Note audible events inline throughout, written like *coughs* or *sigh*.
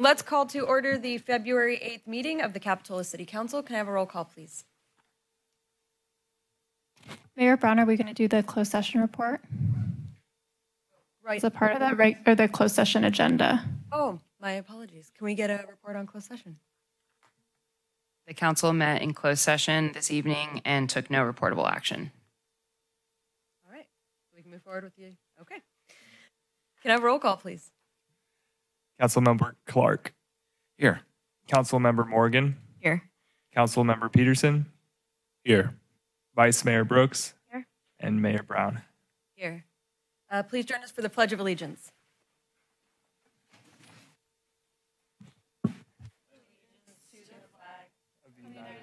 let's call to order the February 8th meeting of the Capitola City Council. Can I have a roll call, please? Mayor Brown, are we going to do the closed session report Right. as a part of that, right, or the closed session agenda? Oh, my apologies. Can we get a report on closed session? The council met in closed session this evening and took no reportable action. All right, we can move forward with you. Okay. Can I have a roll call, please? Councilmember Clark, Here. Councilmember Morgan, Here. Councilmember Peterson, Here. Vice Mayor Brooks, Here. and Mayor Brown. Here. Uh, please join us for the Pledge of Allegiance.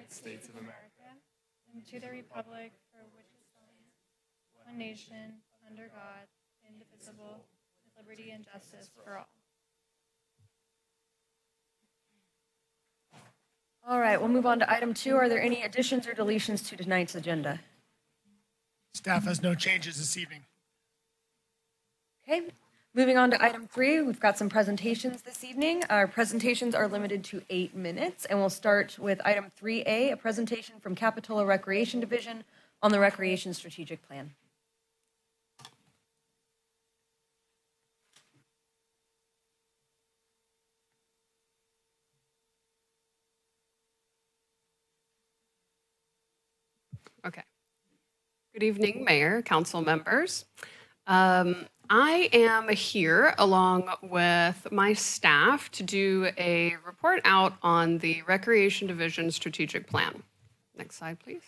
States of America. And to the republic for which it stands, one nation, under God, indivisible, with liberty and justice for all. All right, we'll move on to item two. Are there any additions or deletions to tonight's agenda? Staff has no changes this evening. Okay, moving on to item three, we've got some presentations this evening. Our presentations are limited to eight minutes, and we'll start with item 3A, a presentation from Capitola Recreation Division on the Recreation Strategic Plan. Okay. Good evening, Mayor, council members. Um, I am here along with my staff to do a report out on the Recreation Division Strategic Plan. Next slide, please.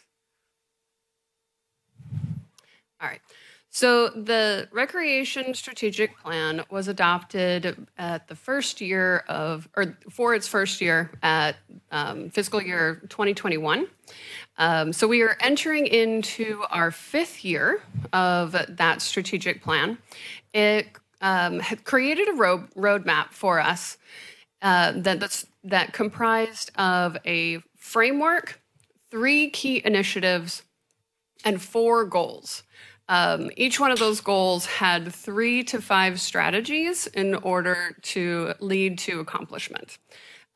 All right. So the Recreation Strategic Plan was adopted at the first year of, or for its first year at um, fiscal year 2021. Um, so we are entering into our fifth year of that strategic plan. It um, created a road roadmap for us uh, that that comprised of a framework, three key initiatives, and four goals. Um, each one of those goals had three to five strategies in order to lead to accomplishment.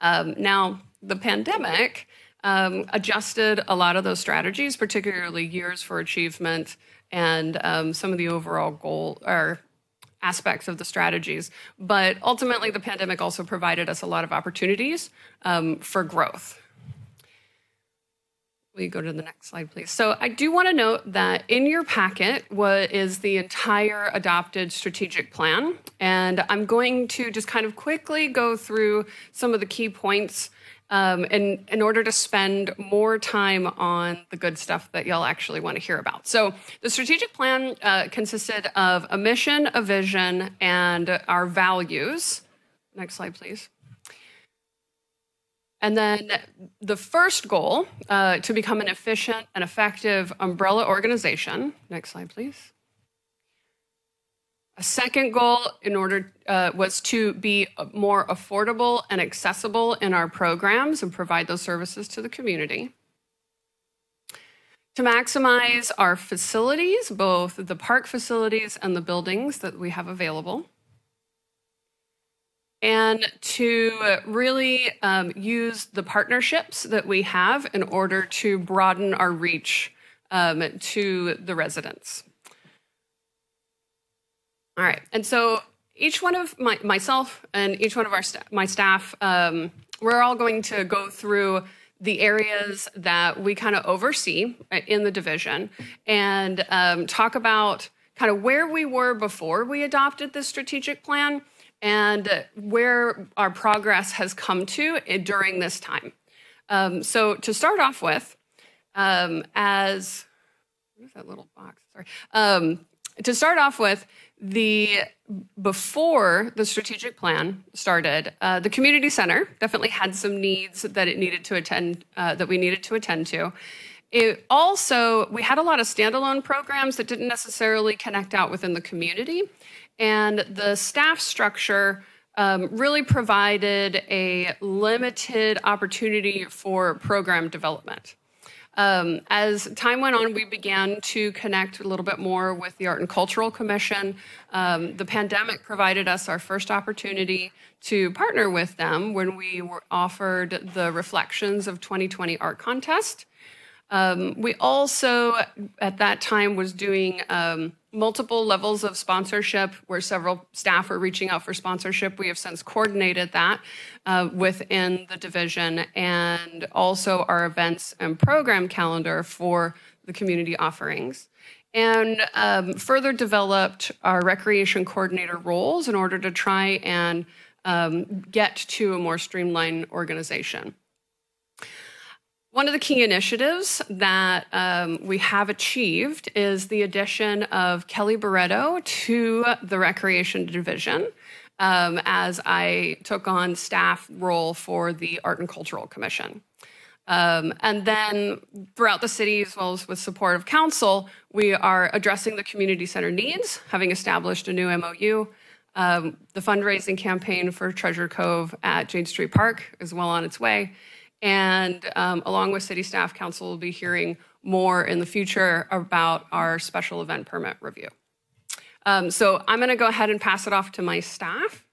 Um, now, the pandemic um, adjusted a lot of those strategies, particularly years for achievement and um, some of the overall goal or aspects of the strategies. But ultimately, the pandemic also provided us a lot of opportunities um, for growth. We go to the next slide, please? So I do want to note that in your packet what is the entire adopted strategic plan. And I'm going to just kind of quickly go through some of the key points um, in, in order to spend more time on the good stuff that y'all actually want to hear about. So the strategic plan uh, consisted of a mission, a vision, and our values. Next slide, please. And then the first goal uh, to become an efficient and effective umbrella organization. Next slide, please. A second goal in order uh, was to be more affordable and accessible in our programs and provide those services to the community. To maximize our facilities, both the park facilities and the buildings that we have available and to really um, use the partnerships that we have in order to broaden our reach um, to the residents. All right, and so each one of my, myself and each one of our st my staff, um, we're all going to go through the areas that we kind of oversee uh, in the division and um, talk about kind of where we were before we adopted this strategic plan and where our progress has come to during this time. Um, so to start off with, um, as what is that little box? Sorry. Um, to start off with, the before the strategic plan started, uh, the community center definitely had some needs that it needed to attend uh, that we needed to attend to. It also, we had a lot of standalone programs that didn't necessarily connect out within the community. And the staff structure um, really provided a limited opportunity for program development. Um, as time went on, we began to connect a little bit more with the Art and Cultural Commission. Um, the pandemic provided us our first opportunity to partner with them when we were offered the Reflections of 2020 Art Contest. Um, we also, at that time, was doing um, multiple levels of sponsorship where several staff are reaching out for sponsorship. We have since coordinated that uh, within the division and also our events and program calendar for the community offerings. And um, further developed our recreation coordinator roles in order to try and um, get to a more streamlined organization. One of the key initiatives that um, we have achieved is the addition of Kelly Barreto to the Recreation Division um, as I took on staff role for the Art and Cultural Commission. Um, and then throughout the city, as well as with support of council, we are addressing the community center needs, having established a new MOU. Um, the fundraising campaign for Treasure Cove at Jade Street Park is well on its way. And um, along with city staff, council will be hearing more in the future about our special event permit review. Um, so I'm going to go ahead and pass it off to my staff.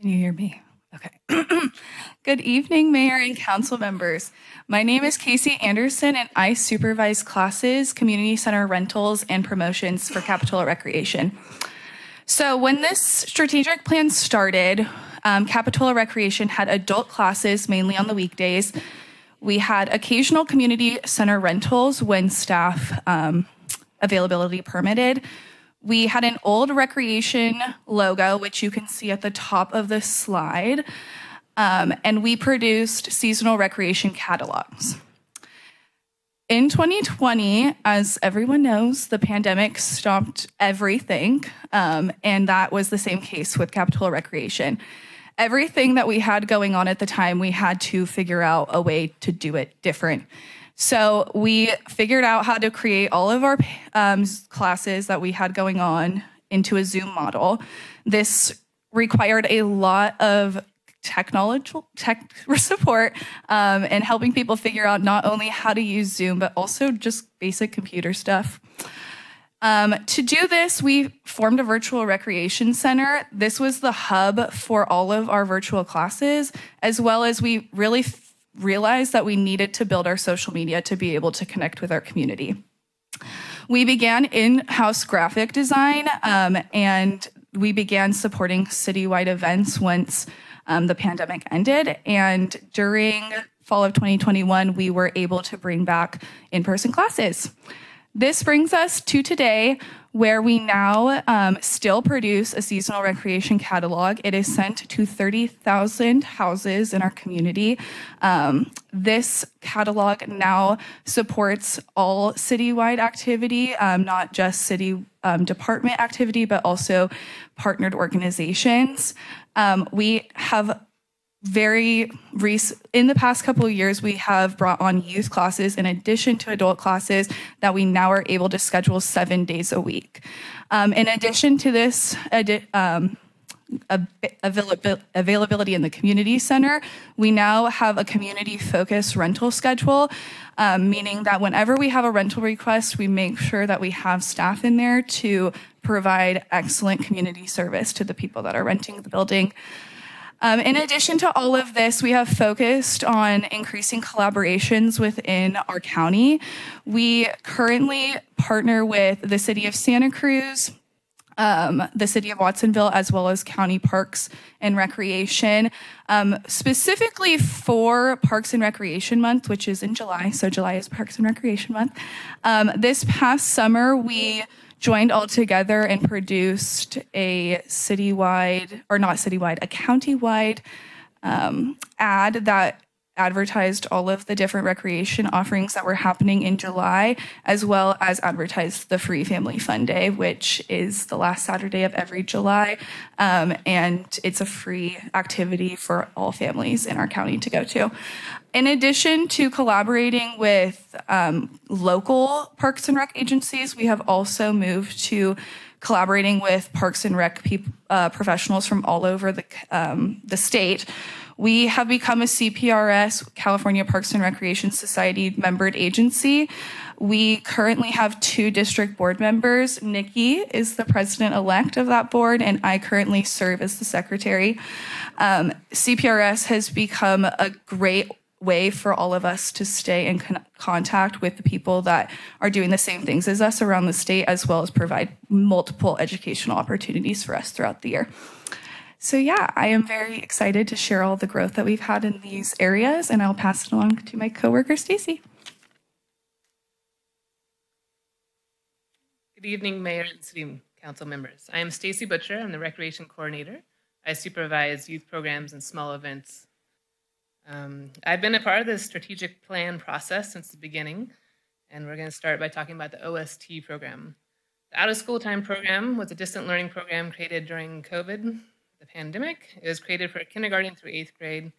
Can you hear me? Okay. *clears throat* Good evening, Mayor and Council members. My name is Casey Anderson, and I supervise classes, community center rentals, and promotions for Capitola Recreation. So, when this strategic plan started, um, Capitola Recreation had adult classes mainly on the weekdays. We had occasional community center rentals when staff um, availability permitted. We had an old recreation logo, which you can see at the top of the slide, um, and we produced seasonal recreation catalogs. In 2020, as everyone knows, the pandemic stopped everything, um, and that was the same case with Capitola Recreation. Everything that we had going on at the time, we had to figure out a way to do it different. So we figured out how to create all of our um, classes that we had going on into a Zoom model. This required a lot of technological tech *laughs* support um, and helping people figure out not only how to use Zoom, but also just basic computer stuff. Um, to do this, we formed a virtual recreation center. This was the hub for all of our virtual classes, as well as we really realized that we needed to build our social media to be able to connect with our community. We began in house graphic design um, and we began supporting citywide events once um, the pandemic ended. And during fall of 2021, we were able to bring back in person classes. This brings us to today, where we now um, still produce a seasonal recreation catalog. It is sent to 30,000 houses in our community. Um, this catalog now supports all citywide activity, um, not just city um, department activity, but also partnered organizations. Um, we have very recent in the past couple of years we have brought on youth classes in addition to adult classes that we now are able to schedule seven days a week. Um, in addition to this um, availability in the community center we now have a community focused rental schedule um, meaning that whenever we have a rental request we make sure that we have staff in there to provide excellent community service to the people that are renting the building um, in addition to all of this, we have focused on increasing collaborations within our county. We currently partner with the city of Santa Cruz, um, the city of Watsonville, as well as county parks and recreation, um, specifically for Parks and Recreation Month, which is in July. So, July is Parks and Recreation Month. Um, this past summer, we joined all together and produced a citywide, or not citywide, a countywide um, ad that advertised all of the different recreation offerings that were happening in July, as well as advertised the Free Family Fun Day, which is the last Saturday of every July. Um, and it's a free activity for all families in our county to go to. In addition to collaborating with um, local parks and rec agencies, we have also moved to collaborating with parks and rec uh, professionals from all over the, um, the state. We have become a CPRS, California Parks and Recreation Society membered agency. We currently have two district board members. Nikki is the president elect of that board, and I currently serve as the secretary. Um, CPRS has become a great way for all of us to stay in con- contact with the people that are doing the same things as us around the state, as well as provide multiple educational opportunities for us throughout the year. So, yeah, I am very excited to share all the growth that we've had in these areas, and I'll pass it along to my coworker, Stacy. Good evening, Mayor and City Council members. I am Stacy Butcher. I'm the Recreation Coordinator. I supervise youth programs and small events um, I've been a part of the strategic plan process since the beginning, and we're going to start by talking about the OST program. The Out of School Time program was a distant learning program created during COVID, the pandemic. It was created for kindergarten through eighth grade.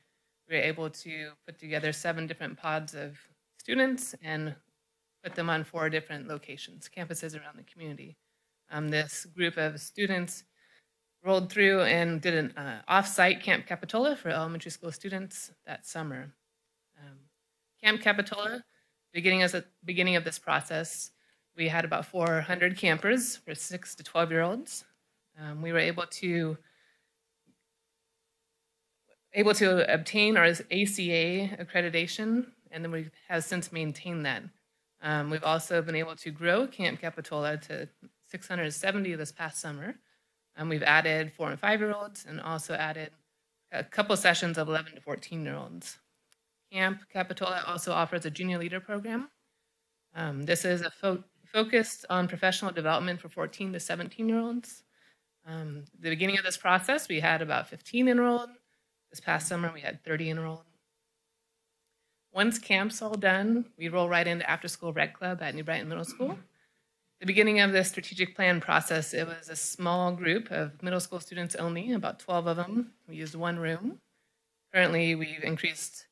We were able to put together seven different pods of students and put them on four different locations, campuses around the community. Um, this group of students rolled through and did an uh, off-site Camp Capitola for elementary school students that summer. Um, Camp Capitola, beginning as a beginning of this process, we had about 400 campers for six to 12 year olds. Um, we were able to able to obtain our ACA accreditation, and then we have since maintained that. Um, we've also been able to grow Camp Capitola to 670 this past summer. And we've added four and five year olds and also added a couple sessions of 11 to 14 year olds. Camp Capitola also offers a junior leader program. Um, this is a fo focused on professional development for 14 to 17 year olds. Um, the beginning of this process, we had about 15 enrolled. This past summer, we had 30 enrolled. Once camp's all done, we roll right into after school rec club at New Brighton Middle School the beginning of the strategic plan process, it was a small group of middle school students only, about 12 of them. We used one room. Currently, we've increased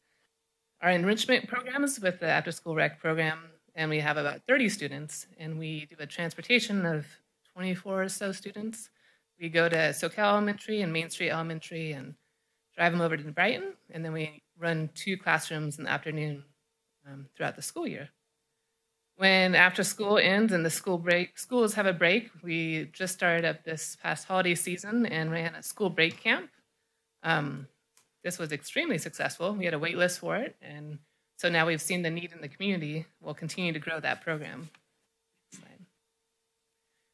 our enrichment programs with the after school rec program, and we have about 30 students, and we do a transportation of 24 or so students. We go to Soquel Elementary and Main Street Elementary and drive them over to Brighton, and then we run two classrooms in the afternoon um, throughout the school year. When after school ends and the school break schools have a break we just started up this past holiday season and ran a school break camp. Um, this was extremely successful. We had a wait list for it and so now we've seen the need in the community we'll continue to grow that program.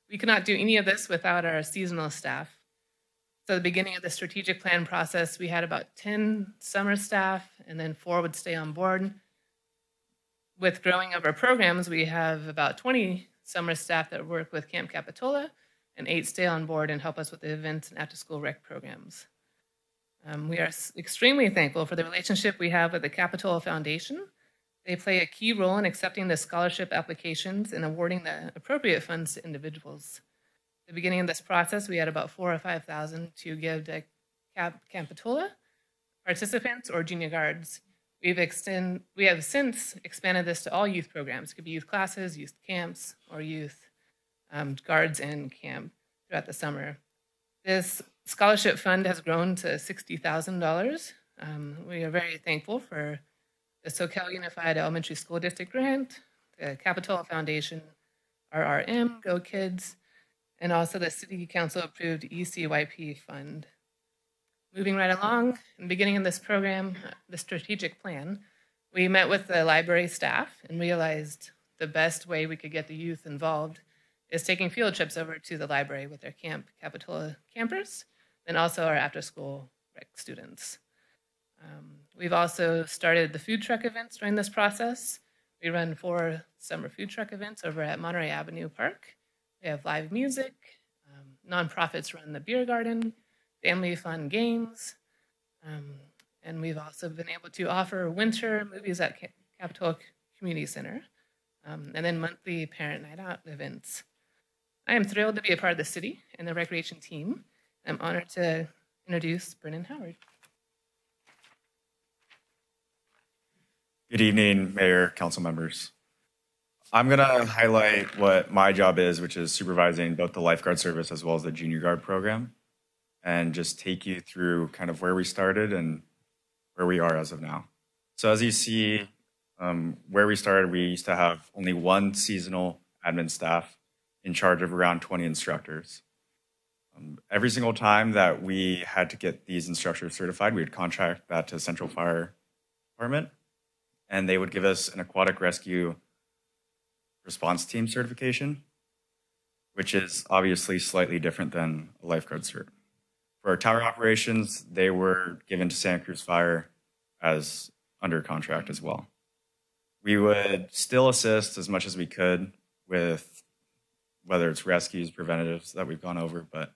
We cannot do any of this without our seasonal staff so the beginning of the strategic plan process we had about 10 summer staff and then four would stay on board with growing of our programs, we have about 20 summer staff that work with Camp Capitola and eight stay on board and help us with the events and after school rec programs. Um, we are extremely thankful for the relationship we have with the Capitola Foundation. They play a key role in accepting the scholarship applications and awarding the appropriate funds to individuals. The beginning of this process, we had about four or 5,000 to give to Cap Capitola participants or junior guards. We've extend, we have since expanded this to all youth programs. It could be youth classes, youth camps, or youth um, guards in camp throughout the summer. This scholarship fund has grown to $60,000. Um, we are very thankful for the Soquel Unified Elementary School District grant, the Capitola Foundation, RRM, Go Kids, and also the City Council approved ECYP fund. Moving right along, in beginning of this program, the strategic plan, we met with the library staff and realized the best way we could get the youth involved is taking field trips over to the library with their Camp Capitola campers, and also our after school rec students. Um, we've also started the food truck events during this process. We run four summer food truck events over at Monterey Avenue Park. We have live music, um, nonprofits run the beer garden, family fun games. Um, And we've also been able to offer winter movies at Ca- Capitola Community Center, um, and then monthly parent night out events. I am thrilled to be a part of the city and the recreation team. I'm honored to introduce Brennan Howard. Good evening, Mayor, council members. I'm going to highlight what my job is, which is supervising both the lifeguard service as well as the junior guard program, and just take you through kind of where we started and where we are as of now. So, as you see, um, where we started, we used to have only one seasonal admin staff in charge of around 20 instructors. Um, every single time that we had to get these instructors certified, we would contract that to Central Fire Department and they would give us an aquatic rescue response team certification, which is obviously slightly different than a lifeguard cert. For our tower operations, they were given to Santa Cruz Fire as under contract as well. We would still assist as much as we could with whether it's rescues, preventatives that we've gone over, but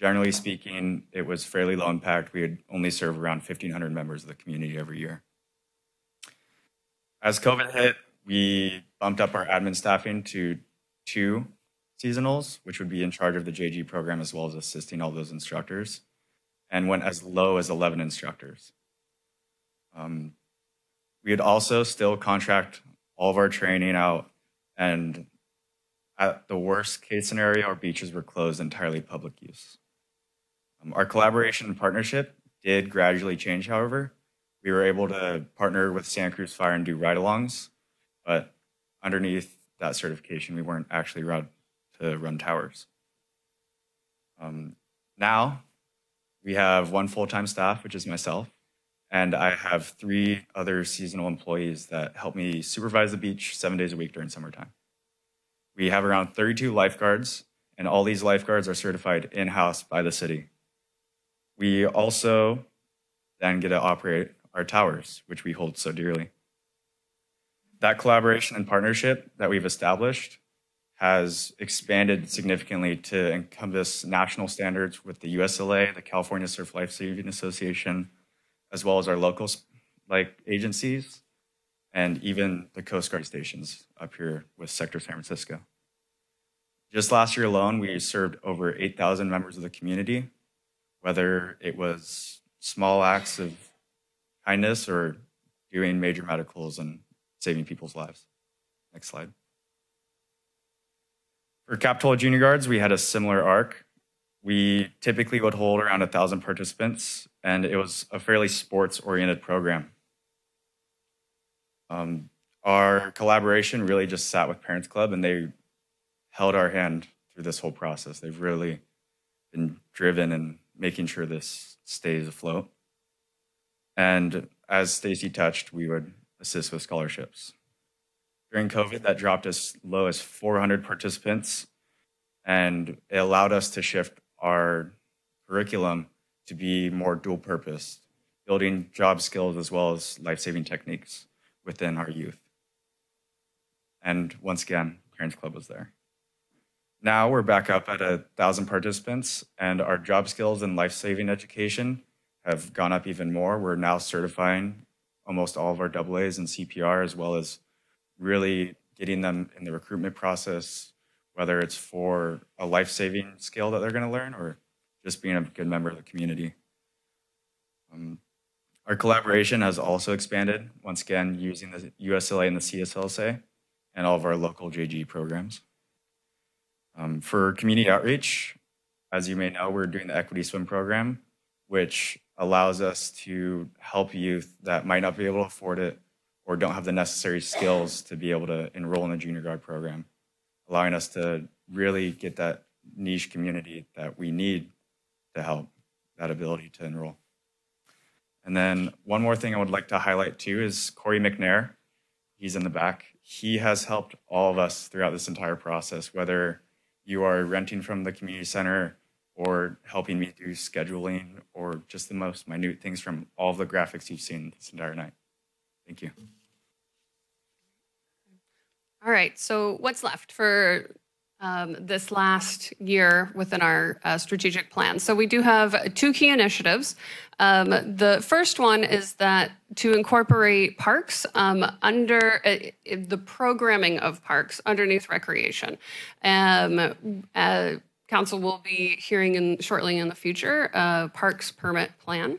generally speaking, it was fairly low impact. We would only serve around 1,500 members of the community every year. As COVID hit, we bumped up our admin staffing to two seasonals, which would be in charge of the JG program as well as assisting all those instructors, and went as low as 11 instructors. Um, we would also still contract all of our training out, and at the worst case scenario, our beaches were closed entirely public use. Um, our collaboration and partnership did gradually change, however, we were able to partner with Santa Cruz Fire and do ride alongs, but underneath that certification, we weren't actually allowed to run towers. Um, now, we have one full time staff, which is myself, and I have three other seasonal employees that help me supervise the beach seven days a week during summertime. We have around 32 lifeguards, and all these lifeguards are certified in house by the city. We also then get to operate our towers, which we hold so dearly. That collaboration and partnership that we've established has expanded significantly to encompass national standards with the USLA, the California Surf Life Saving Association, as well as our local like agencies, and even the Coast Guard stations up here with Sector San Francisco. Just last year alone, we served over 8,000 members of the community, whether it was small acts of kindness or doing major medicals and saving people's lives. Next slide. For Capitola Junior Guards, we had a similar arc. We typically would hold around a thousand participants, and it was a fairly sports-oriented program. Um, our collaboration really just sat with Parents Club, and they held our hand through this whole process. They've really been driven in making sure this stays afloat. And as Stacy touched, we would assist with scholarships. During COVID, that dropped as low as 400 participants, and it allowed us to shift our curriculum to be more dual purpose, building job skills as well as life saving techniques within our youth. And once again, Parents Club was there. Now we're back up at a thousand participants, and our job skills and life saving education have gone up even more. We're now certifying almost all of our AA's and CPR, as well as really getting them in the recruitment process, whether it's for a life saving skill that they're going to learn or just being a good member of the community. Um, our collaboration has also expanded, once again, using the USLA and the CSLSA and all of our local JG programs. Um, for community outreach, as you may know, we're doing the Equity Swim program, which allows us to help youth that might not be able to afford it or don't have the necessary skills to be able to enroll in a junior guard program, allowing us to really get that niche community that we need to help that ability to enroll. And then one more thing I would like to highlight too is Corey McNair. He's in the back. He has helped all of us throughout this entire process, whether you are renting from the community center or helping me do scheduling or just the most minute things from all the graphics you've seen this entire night. Thank you. All right, so what's left for um, this last year within our uh, strategic plan. So we do have two key initiatives. Um, the first one is that to incorporate parks um, under uh, the programming of parks underneath recreation. Um, uh, council will be hearing in, shortly in the future parks permit plan.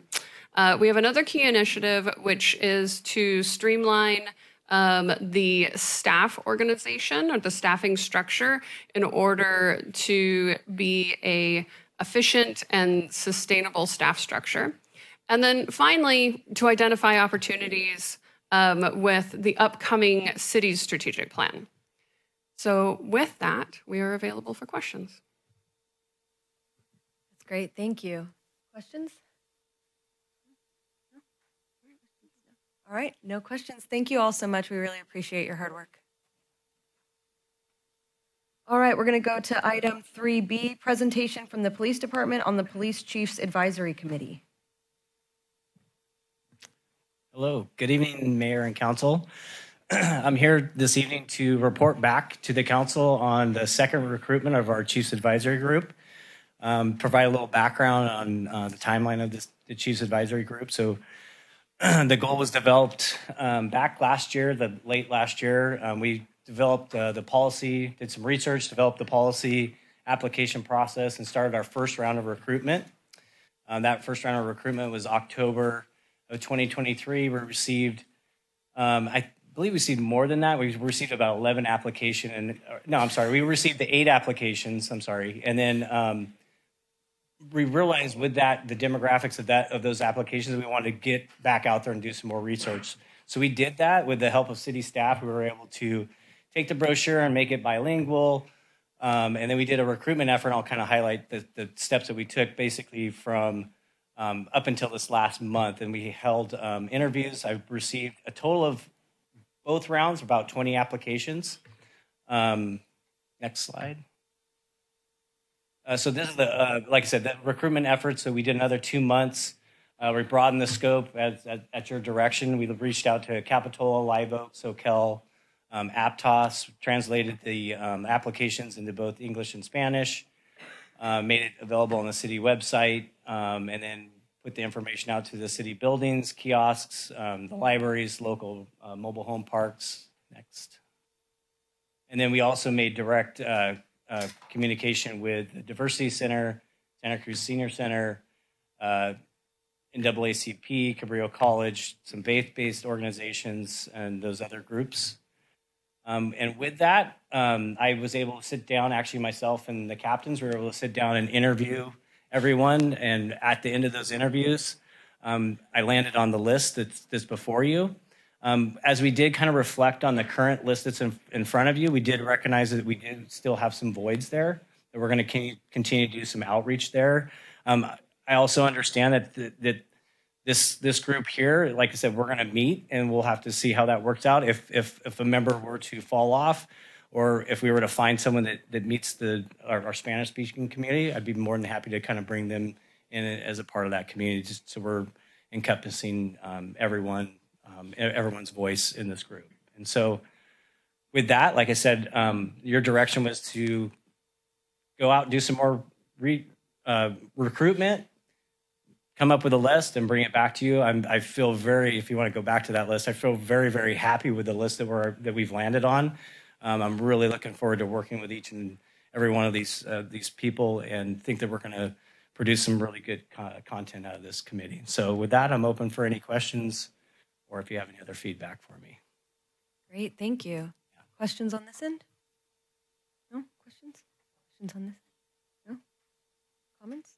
Uh, we have another key initiative, which is to streamline um, the staff organization or the staffing structure in order to be a efficient and sustainable staff structure. And then finally, to identify opportunities um, with the upcoming city's strategic plan. So with that, we are available for questions. Great. Thank you. Questions? All right, no questions. Thank you all so much. We really appreciate your hard work. All right, we're going to go to item 3B, presentation from the Police Department on the Police Chiefs Advisory Committee. Hello, good evening, Mayor and Council. *clears throat* I'm here this evening to report back to the Council on the second recruitment of our Chiefs Advisory Group, um, provide a little background on uh, the timeline of this, the Chiefs Advisory Group. So *clears throat* the goal was developed um, back last year, the late last year. Um, we developed uh, the policy, did some research, developed the policy application process, and started our first round of recruitment. Um, that first round of recruitment was October of 2023. We received, um, I believe we received more than that. We received about 11 application and no, I'm sorry, we received the eight applications. I'm sorry, and then um, we realized with that the demographics of that of those applications, we wanted to get back out there and do some more research. So we did that with the help of city staff. We were able to take the brochure and make it bilingual. Um, and then we did a recruitment effort. I'll kind of highlight the, the steps that we took basically from um, up until this last month. And we held um, interviews. I received a total of both rounds, about 20 applications. Um, next slide. Uh, so this is the, uh, like I said, the recruitment effort. So we did another two months. Uh, we broadened the scope at, at, your direction. We reached out to Capitola, Live Oak, Soquel, um, Aptos, translated the um, applications into both English and Spanish, uh, made it available on the city website, um, and then put the information out to the city buildings, kiosks, um, the libraries, local uh, mobile home parks. Next. And then we also made direct uh, uh, communication with the Diversity Center, Santa Cruz Senior Center, uh, NAACP, Cabrillo College, some faith-based organizations, and those other groups. Um, and with that, um, I was able to sit down, actually myself and the captains were able to sit down and interview everyone. And at the end of those interviews, um, I landed on the list that's, that's before you. Um, as we did kind of reflect on the current list that's in, in, front of you, we did recognize that we did still have some voids there, that we're going to continue to do some outreach there. Um, I also understand that, that, that this this group here, like I said, we're going to meet and we'll have to see how that works out. If if if a member were to fall off, or if we were to find someone that that meets the our, our Spanish speaking community, I'd be more than happy to kind of bring them in as a part of that community, just so we're encompassing um, everyone um, everyone's voice in this group. And so, with that, like I said, um, your direction was to go out do some more re, uh, recruitment, come up with a list, and bring it back to you. I'm, I feel very, if you want to go back to that list, I feel very, very happy with the list that we're that we've landed on. Um, I'm really looking forward to working with each and every one of these uh, these people, and think that we're going to produce some really good co- content out of this committee. So, with that, I'm open for any questions or if you have any other feedback for me. Great, thank you. Questions on this end? No questions? Questions on this? No? Comments?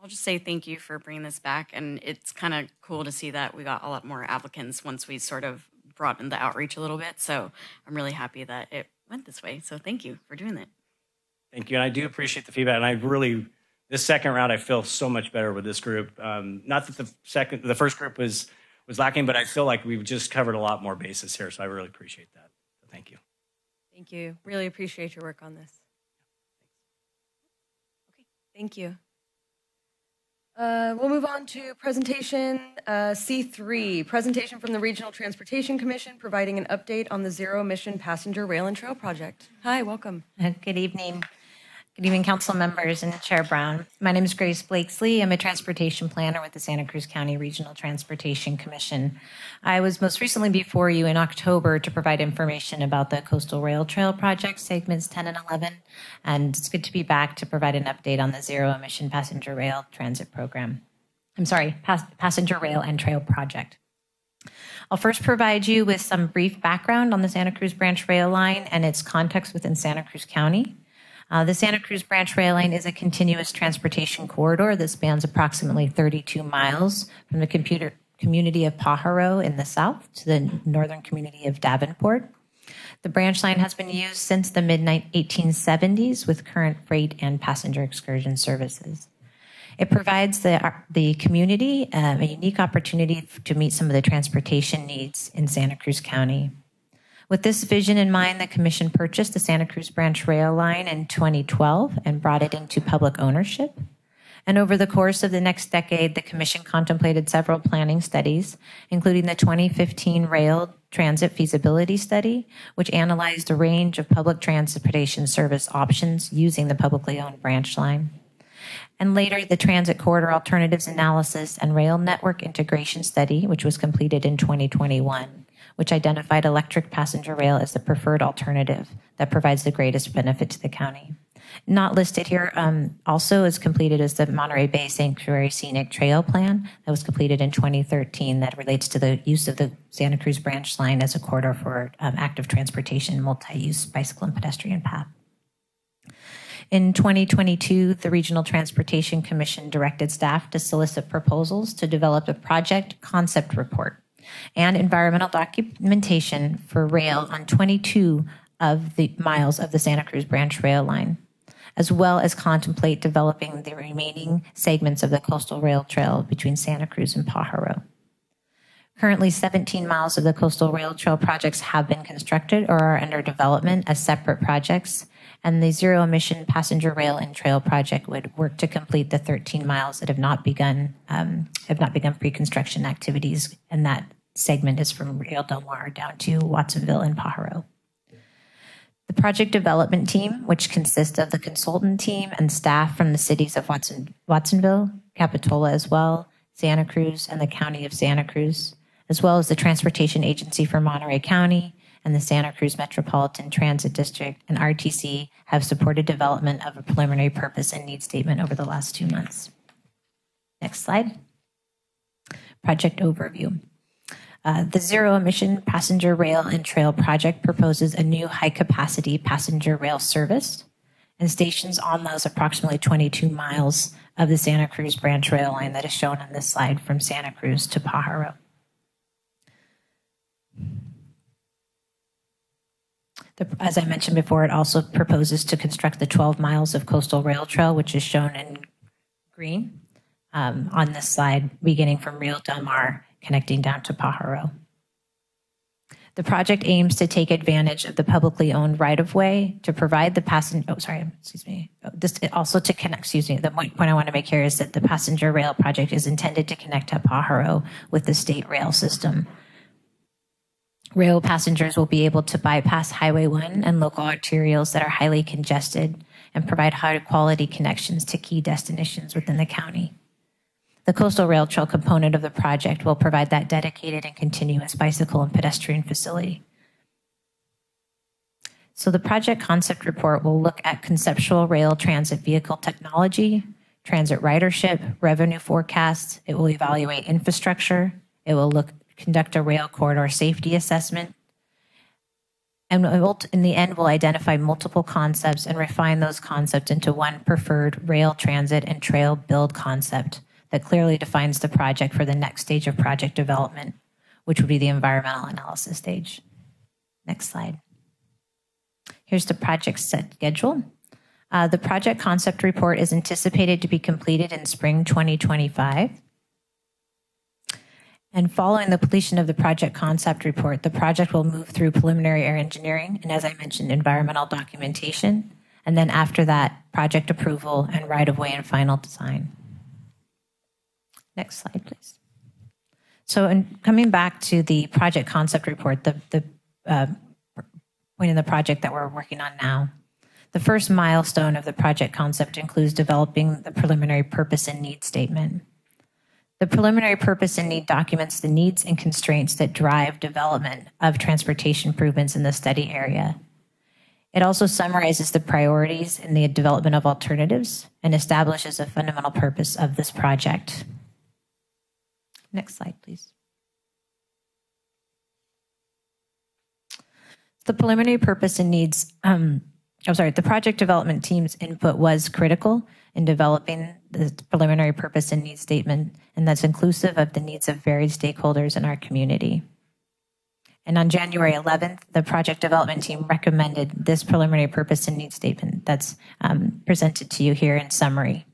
I'll just say thank you for bringing this back. And it's kind of cool to see that we got a lot more applicants once we sort of broadened the outreach a little bit. So I'm really happy that it went this way. So thank you for doing that. Thank you. And I do appreciate the feedback. And I really this second round, I feel so much better with this group. Um, not that the second, the first group was was lacking, but I feel like we've just covered a lot more bases here. So I really appreciate that. So thank you. Thank you. Really appreciate your work on this. Okay, thank you. Uh, We'll move on to presentation uh, C3, presentation from the Regional Transportation Commission providing an update on the zero-emission passenger rail and trail project. Hi, welcome. Uh, Good evening. Good evening, council members and Chair Brown. My name is Grace Blakesley. I'm a transportation planner with the Santa Cruz County Regional Transportation Commission. I was most recently before you in October to provide information about the Coastal Rail Trail Project segments 10 and 11. And it's good to be back to provide an update on the zero emission passenger rail transit program. I'm sorry, pas- passenger rail and trail project. I'll first provide you with some brief background on the Santa Cruz Branch Rail Line and its context within Santa Cruz County. Uh, the Santa Cruz Branch Rail Line is a continuous transportation corridor that spans approximately 32 miles from the computer, community of Pajaro in the south to the northern community of Davenport. The branch line has been used since the mid 1870s with current freight and passenger excursion services. It provides the, the community um, a unique opportunity to meet some of the transportation needs in Santa Cruz County. With this vision in mind, the Commission purchased the Santa Cruz Branch Rail Line in 2012 and brought it into public ownership. And over the course of the next decade, the Commission contemplated several planning studies, including the 2015 Rail Transit Feasibility Study, which analyzed a range of public transportation service options using the publicly owned branch line. And later, the Transit Corridor Alternatives Analysis and Rail Network Integration Study, which was completed in 2021 which identified electric passenger rail as the preferred alternative that provides the greatest benefit to the county. Not listed here um, also is completed as the Monterey Bay Sanctuary Scenic Trail Plan that was completed in 2013 that relates to the use of the Santa Cruz branch line as a corridor for um, active transportation, multi-use bicycle and pedestrian path. In 2022, the Regional Transportation Commission directed staff to solicit proposals to develop a project concept report and environmental documentation for rail on 22 of the miles of the Santa Cruz Branch Rail Line, as well as contemplate developing the remaining segments of the coastal rail trail between Santa Cruz and Pajaro. Currently, 17 miles of the coastal rail trail projects have been constructed or are under development as separate projects, and the zero emission passenger rail and trail project would work to complete the 13 miles that have not begun um, have not begun pre-construction activities, and that segment is from Rio Del Mar down to Watsonville and Pajaro. The project development team, which consists of the consultant team and staff from the cities of Watson, Watsonville, Capitola as well, Santa Cruz, and the county of Santa Cruz, as well as the Transportation Agency for Monterey County and the Santa Cruz Metropolitan Transit District and RTC have supported development of a preliminary purpose and need statement over the last two months. Next slide. Project overview. Uh, the zero emission passenger rail and trail project proposes a new high capacity passenger rail service and stations on those approximately 22 miles of the Santa Cruz branch rail line that is shown on this slide from Santa Cruz to Pajaro. The, as I mentioned before, it also proposes to construct the 12 miles of coastal rail trail, which is shown in green um, on this slide, beginning from Rio Del Mar, connecting down to Pajaro. The project aims to take advantage of the publicly owned right of way to provide the passenger. Oh, sorry, excuse me. Oh, this also to connect. Excuse me. The point I want to make here is that the passenger rail project is intended to connect to Pajaro with the state rail system. Rail passengers will be able to bypass Highway 1 and local arterials that are highly congested and provide high quality connections to key destinations within the county. The coastal rail trail component of the project will provide that dedicated and continuous bicycle and pedestrian facility. So the project concept report will look at conceptual rail transit vehicle technology, transit ridership, revenue forecasts. It will evaluate infrastructure. It will look conduct a rail corridor safety assessment. And in the end, we'll identify multiple concepts and refine those concepts into one preferred rail transit and trail build concept that clearly defines the project for the next stage of project development, which would be the environmental analysis stage. Next slide. Here's the project set schedule. Uh, the project concept report is anticipated to be completed in spring 2025. And following the completion of the project concept report, the project will move through preliminary air engineering and, as I mentioned, environmental documentation. And then after that, project approval and right of way and final design. Next slide, please. So, in coming back to the project concept report, the, the uh, point in the project that we're working on now, the first milestone of the project concept includes developing the preliminary purpose and need statement. The preliminary purpose and need documents the needs and constraints that drive development of transportation improvements in the study area. It also summarizes the priorities in the development of alternatives and establishes a fundamental purpose of this project. Next slide, please. The preliminary purpose and needs, um, I'm sorry, the project development team's input was critical in developing the preliminary purpose and needs statement, and that's inclusive of the needs of varied stakeholders in our community. And on January 11th, the project development team recommended this preliminary purpose and needs statement that's um, presented to you here in summary.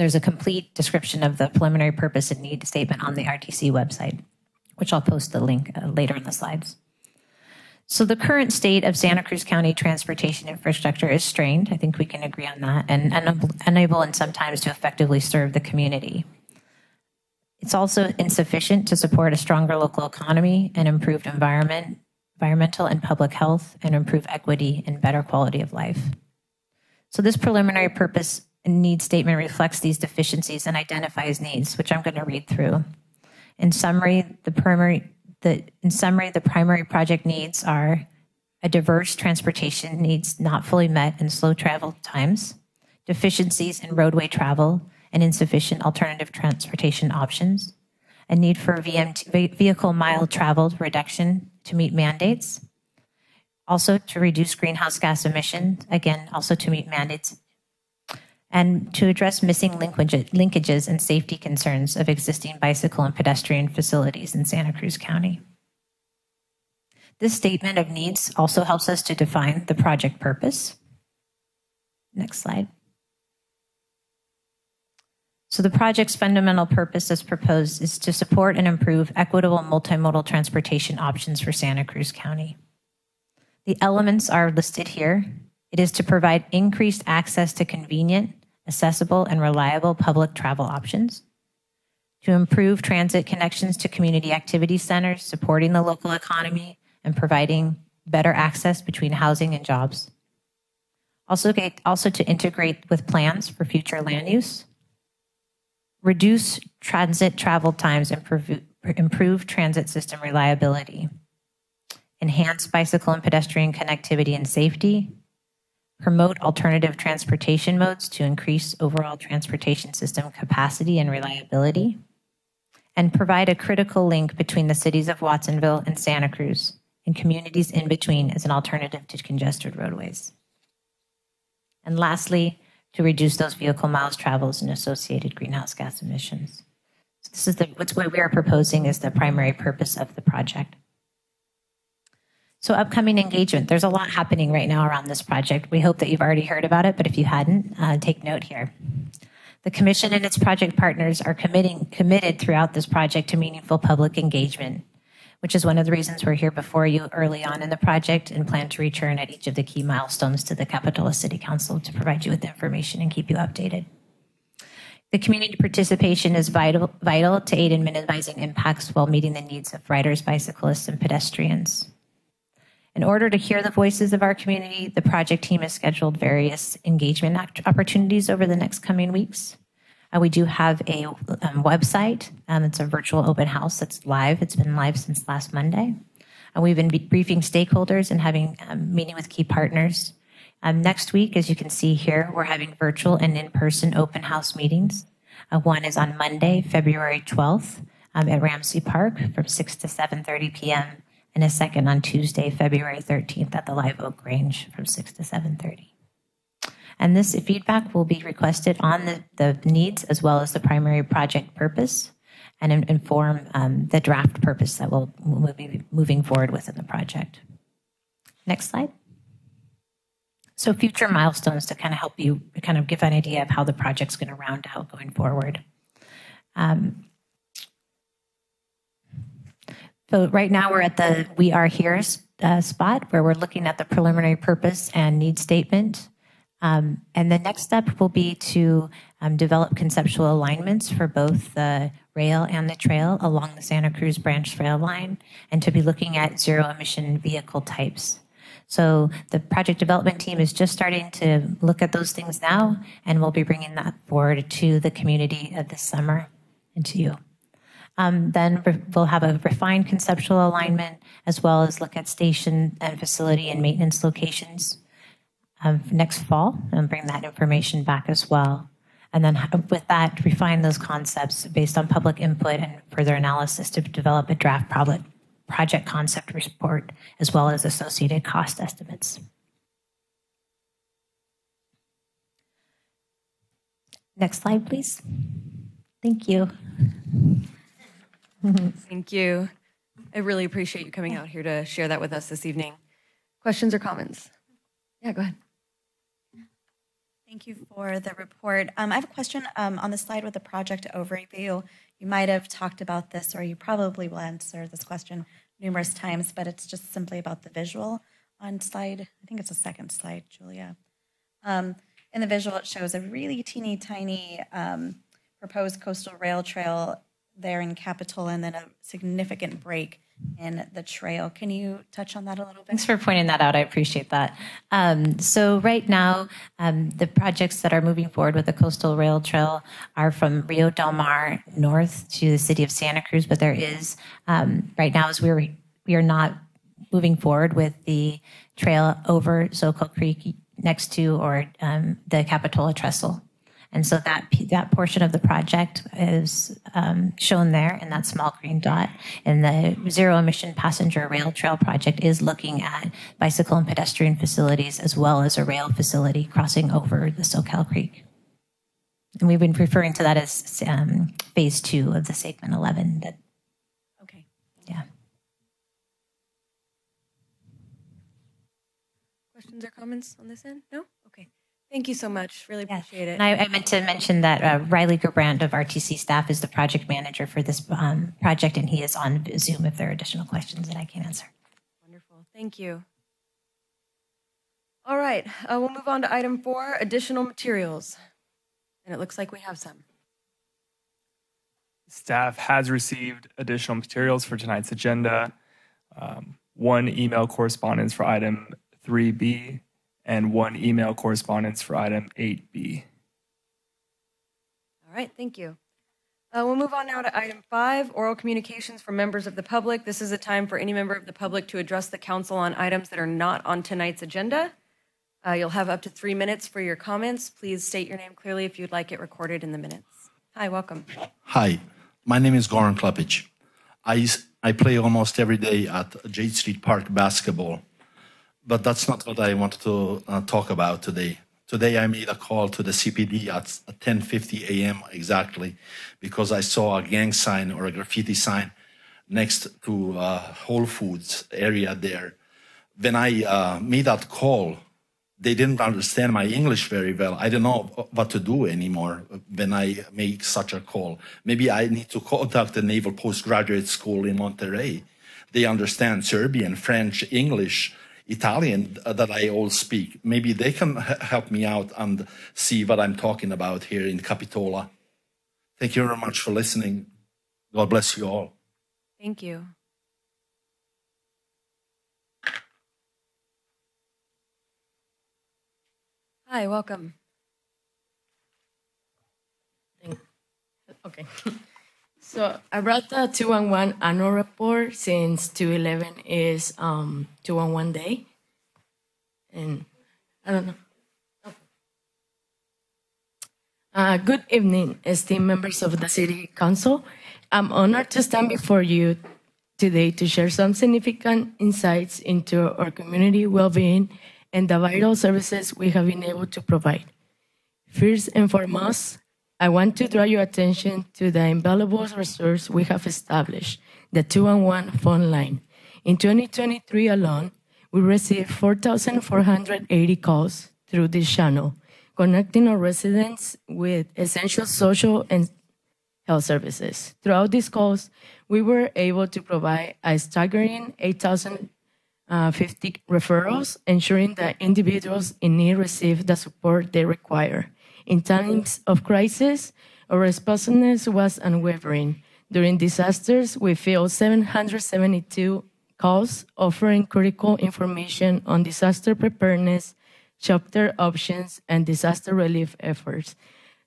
There's a complete description of the preliminary purpose and need statement on the RTC website, which I'll post the link uh, later in the slides. So the current state of Santa Cruz County transportation infrastructure is strained. I think we can agree on that, and unable and sometimes to effectively serve the community. It's also insufficient to support a stronger local economy and improved environment, environmental and public health, and improve equity and better quality of life. So this preliminary purpose need statement reflects these deficiencies and identifies needs, which I'm going to read through. In summary, the primary the, in summary, the primary project needs are a diverse transportation needs not fully met and slow travel times, deficiencies in roadway travel and insufficient alternative transportation options, a need for VMT, vehicle mile traveled reduction to meet mandates, also to reduce greenhouse gas emissions, again, also to meet mandates, and to address missing linkages and safety concerns of existing bicycle and pedestrian facilities in Santa Cruz County. This statement of needs also helps us to define the project purpose. Next slide. So the project's fundamental purpose as proposed is to support and improve equitable multimodal transportation options for Santa Cruz County. The elements are listed here. It is to provide increased access to convenient, accessible, and reliable public travel options, to improve transit connections to community activity centers, supporting the local economy, and providing better access between housing and jobs. Also, also to integrate with plans for future land use, reduce transit travel times, improve, improve transit system reliability, enhance bicycle and pedestrian connectivity and safety, promote alternative transportation modes to increase overall transportation system capacity and reliability, and provide a critical link between the cities of Watsonville and Santa Cruz and communities in between as an alternative to congested roadways. And lastly, to reduce those vehicle miles traveled and associated greenhouse gas emissions. So this is the, what's what we are proposing is the primary purpose of the project. So upcoming engagement, there's a lot happening right now around this project. We hope that you've already heard about it, but if you hadn't, uh, take note here. The commission and its project partners are committing, committed throughout this project to meaningful public engagement, which is one of the reasons we're here before you early on in the project and plan to return at each of the key milestones to the Capitola City Council to provide you with information and keep you updated. The community participation is vital, vital to aid in minimizing impacts while meeting the needs of riders, bicyclists, and pedestrians. In order to hear the voices of our community, the project team has scheduled various engagement opportunities over the next coming weeks. Uh, we do have a um, website. Um, it's a virtual open house that's live. It's been live since last Monday. Uh, we've been briefing stakeholders and having um, meeting with key partners. Um, next week, as you can see here, we're having virtual and in-person open house meetings. Uh, one is on Monday, February 12th um, at Ramsay Park from 6 to 7.30 p.m and a second on Tuesday, February 13th at the Live Oak Grange from 6 to 7.30. And this feedback will be requested on the, the needs as well as the primary project purpose and inform um, the draft purpose that we'll, we'll be moving forward with in the project. Next slide. So future milestones to kind of help you kind of give an idea of how the project's going to round out going forward. Um, so right now we're at the We Are Here uh, spot where we're looking at the preliminary purpose and need statement. Um, and the next step will be to um, develop conceptual alignments for both the rail and the trail along the Santa Cruz Branch Rail Line, and to be looking at zero emission vehicle types. So the project development team is just starting to look at those things now, and we'll be bringing that forward to the community this summer and to you. Um, then re- we'll have a refined conceptual alignment as well as look at station and facility and maintenance locations um, next fall and bring that information back as well. And then with that, refine those concepts based on public input and further analysis to develop a draft project, project concept report as well as associated cost estimates. Next slide, please. Thank you. *laughs* Thank you. I really appreciate you coming out here to share that with us this evening. Questions or comments? Yeah, go ahead. Thank you for the report. Um, I have a question um, on the slide with the project overview. You might have talked about this, or you probably will answer this question numerous times, but it's just simply about the visual on slide. I think it's the second slide, Julia. Um, in the visual, it shows a really teeny tiny um, proposed coastal rail trail there in Capitola and then a significant break in the trail. Can you touch on that a little bit? Thanks for pointing that out. I appreciate that. Um, so right now, um, the projects that are moving forward with the coastal rail trail are from Rio Del Mar north to the city of Santa Cruz. But there is um, right now, as we're we are not moving forward with the trail over Soquel Creek next to or um, the Capitola Trestle. And so that that portion of the project is um, shown there in that small green dot. And the zero emission passenger rail trail project is looking at bicycle and pedestrian facilities as well as a rail facility crossing over the Soquel Creek. And we've been referring to that as um, phase two of the segment 11. That, okay. Yeah. Questions or comments on this end? No? Okay. Thank you so much. Really appreciate it. And I, I meant to mention that uh, Riley Gerbrandt of RTC staff is the project manager for this um, project, and he is on Zoom if there are additional questions that I can answer. Wonderful. Thank you. All right, uh, we'll move on to item four additional materials. And it looks like we have some. Staff has received additional materials for tonight's agenda. Um, one email correspondence for item 3B and one email correspondence for item 8B. All right, thank you. Uh, we'll move on now to item five oral communications from members of the public. This is a time for any member of the public to address the council on items that are not on tonight's agenda. Uh, you'll have up to three minutes for your comments. Please state your name clearly if you'd like it recorded in the minutes. Hi, welcome. Hi, my name is Goran Klepic. I, I play almost every day at Jade Street Park basketball, but that's not what I wanted to uh, talk about today. Today I made a call to the CPD at 10:50 a.m. exactly because I saw a gang sign or a graffiti sign next to uh, Whole Foods area there. When I uh, made that call, they didn't understand my English very well. I don't know what to do anymore when I make such a call. Maybe I need to contact the Naval Postgraduate School in Monterey. They understand Serbian, French, English, Italian uh, that I all speak. Maybe they can help me out and see what I'm talking about here in Capitola. Thank you very much for listening. God bless you all. Thank you. Hi, welcome. Okay. *laughs* So I brought the 211 annual report since 211 is um 211 day. And I don't know. Uh, good evening, esteemed members of the City Council. I'm honored to stand before you today to share some significant insights into our community well-being and the vital services we have been able to provide. First and foremost, I want to draw your attention to the invaluable resource we have established, the 211 phone line. In 2023 alone, we received 4,480 calls through this channel, connecting our residents with essential social and health services. Throughout these calls, we were able to provide a staggering 8,000 uh, 50 referrals, ensuring that individuals in need receive the support they require. In times of crisis, our responsiveness was unwavering. During disasters, we fielded 772 calls offering critical information on disaster preparedness, shelter options, and disaster relief efforts.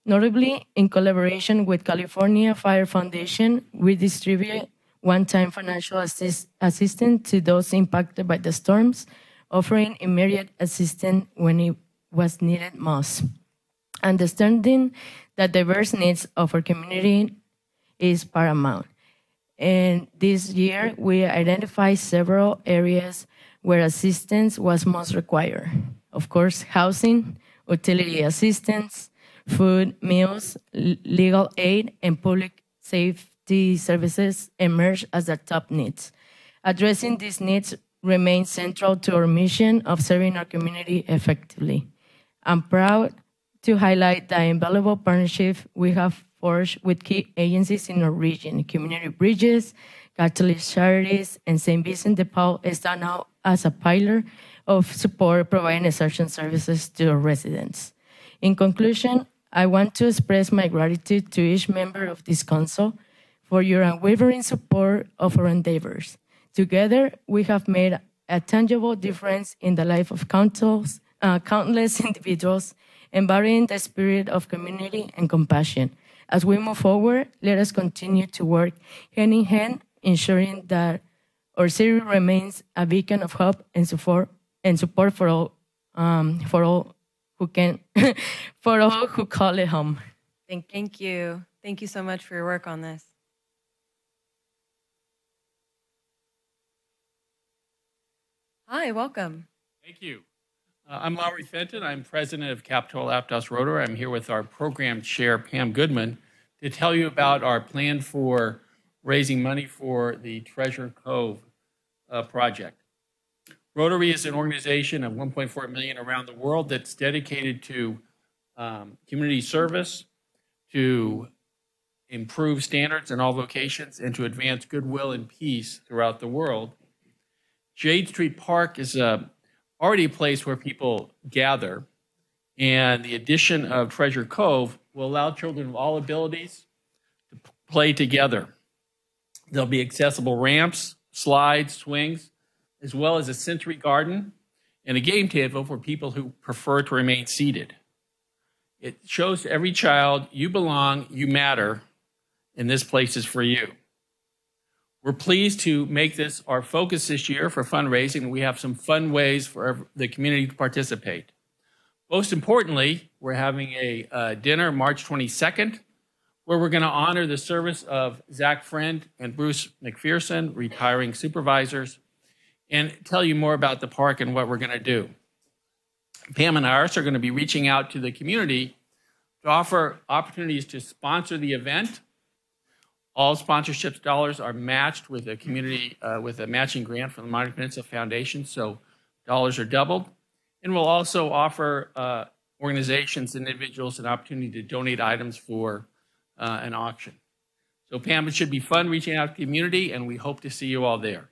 Notably, in collaboration with California Fire Foundation, we distribute one-time financial assist- assistance to those impacted by the storms, offering immediate assistance when it was needed most. Understanding the diverse needs of our community is paramount. And this year, we identified several areas where assistance was most required. Of course, housing, utility assistance, food, meals, legal aid, and public safety services emerged as the top needs. Addressing these needs remains central to our mission of serving our community effectively. I'm proud to highlight the invaluable partnership we have forged with key agencies in our region, Community Bridges, Catholic Charities, and St. Vincent de Paul stand out as a pillar of support providing essential services to our residents. In conclusion, I want to express my gratitude to each member of this council for your unwavering support of our endeavors. Together, we have made a tangible difference in the life of uh, countless *laughs* individuals, embodying the spirit of community and compassion. As we move forward, let us continue to work hand in hand, ensuring that our city remains a beacon of hope and support and support for all um, for all who can *laughs* for all who call it home. Thank, thank you. Thank you so much for your work on this. Hi, welcome. Thank you. Uh, I'm Lowry Fenton. I'm president of Capitola Aptos Rotary. I'm here with our program chair, Pam Goodman, to tell you about our plan for raising money for the Treasure Cove uh, project. Rotary is an organization of 1.4 million around the world that's dedicated to um, community service, to improve standards in all locations, and to advance goodwill and peace throughout the world. Jade Street Park is a, already a place where people gather, and the addition of Treasure Cove will allow children of all abilities to play together. There'll be accessible ramps, slides, swings, as well as a sensory garden and a game table for people who prefer to remain seated. It shows every child you belong, you matter, and this place is for you. We're pleased to make this our focus this year for fundraising. We have some fun ways for the community to participate. Most importantly, we're having a uh, dinner March 22nd where we're going to honor the service of Zach Friend and Bruce McPherson, retiring supervisors, and tell you more about the park and what we're going to do. Pam and I are going to be reaching out to the community to offer opportunities to sponsor the event. All sponsorships dollars are matched with a community uh, with a matching grant from the Monterey Peninsula Foundation, so dollars are doubled. And we'll also offer uh, organizations and individuals an opportunity to donate items for uh, an auction. So Pam, it should be fun reaching out to the community, and we hope to see you all there.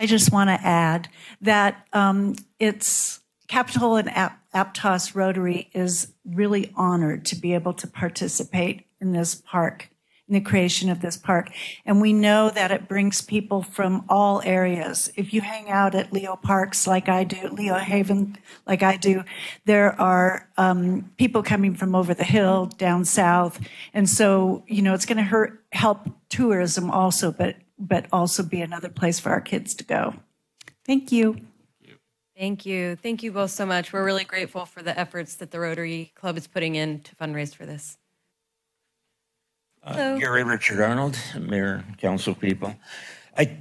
I just want to add that um, it's Capitola and Aptos Rotary is really honored to be able to participate in this park, in the creation of this park. And we know that it brings people from all areas. If you hang out at Leo Parks like I do, Leo Haven like I do, there are um, people coming from over the hill, down south. And so, you know, it's going to help tourism also, but but also be another place for our kids to go. Thank you. Thank you. Thank you both so much. We're really grateful for the efforts that the Rotary Club is putting in to fundraise for this. Hello. Uh, Gary Richard Arnold, Mayor, Council people. I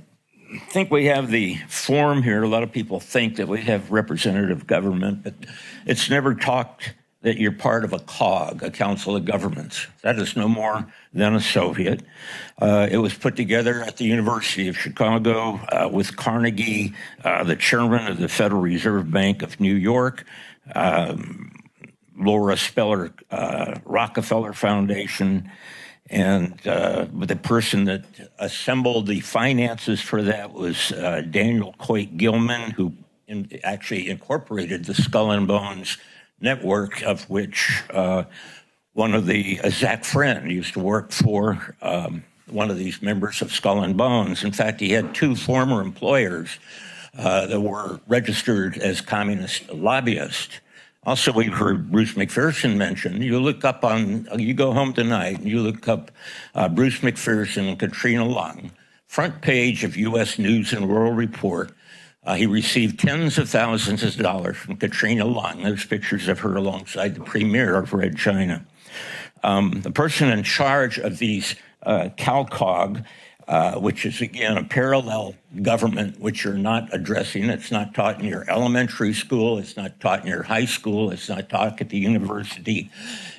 think we have the form here. A lot of people think that we have representative government, but it's never talked that you're part of a COG, a Council of Governments. That is no more than a Soviet. Uh, it was put together at the University of Chicago uh, with Carnegie, uh, the chairman of the Federal Reserve Bank of New York, um, Laura Spelman uh, Rockefeller Foundation, And uh, the person that assembled the finances for that was uh, Daniel Coit Gilman, who in, actually incorporated the Skull and Bones network, of which uh, one of the, uh, Zach Friend, used to work for um, one of these members of Skull and Bones. In fact, he had two former employers uh, that were registered as communist lobbyists. Also, we've heard Bruce McPherson mentioned. You look up on, you go home tonight and you look up uh, Bruce McPherson and Katrina Leung, front page of U.S. News and World Report. Uh, he received tens of thousands of dollars from Katrina Leung. There's pictures of her alongside the premier of Red China. Um, the person in charge of these uh, CalCog uh, which is again a parallel government which you're not addressing. It's not taught in your elementary school, it's not taught in your high school, it's not taught at the university.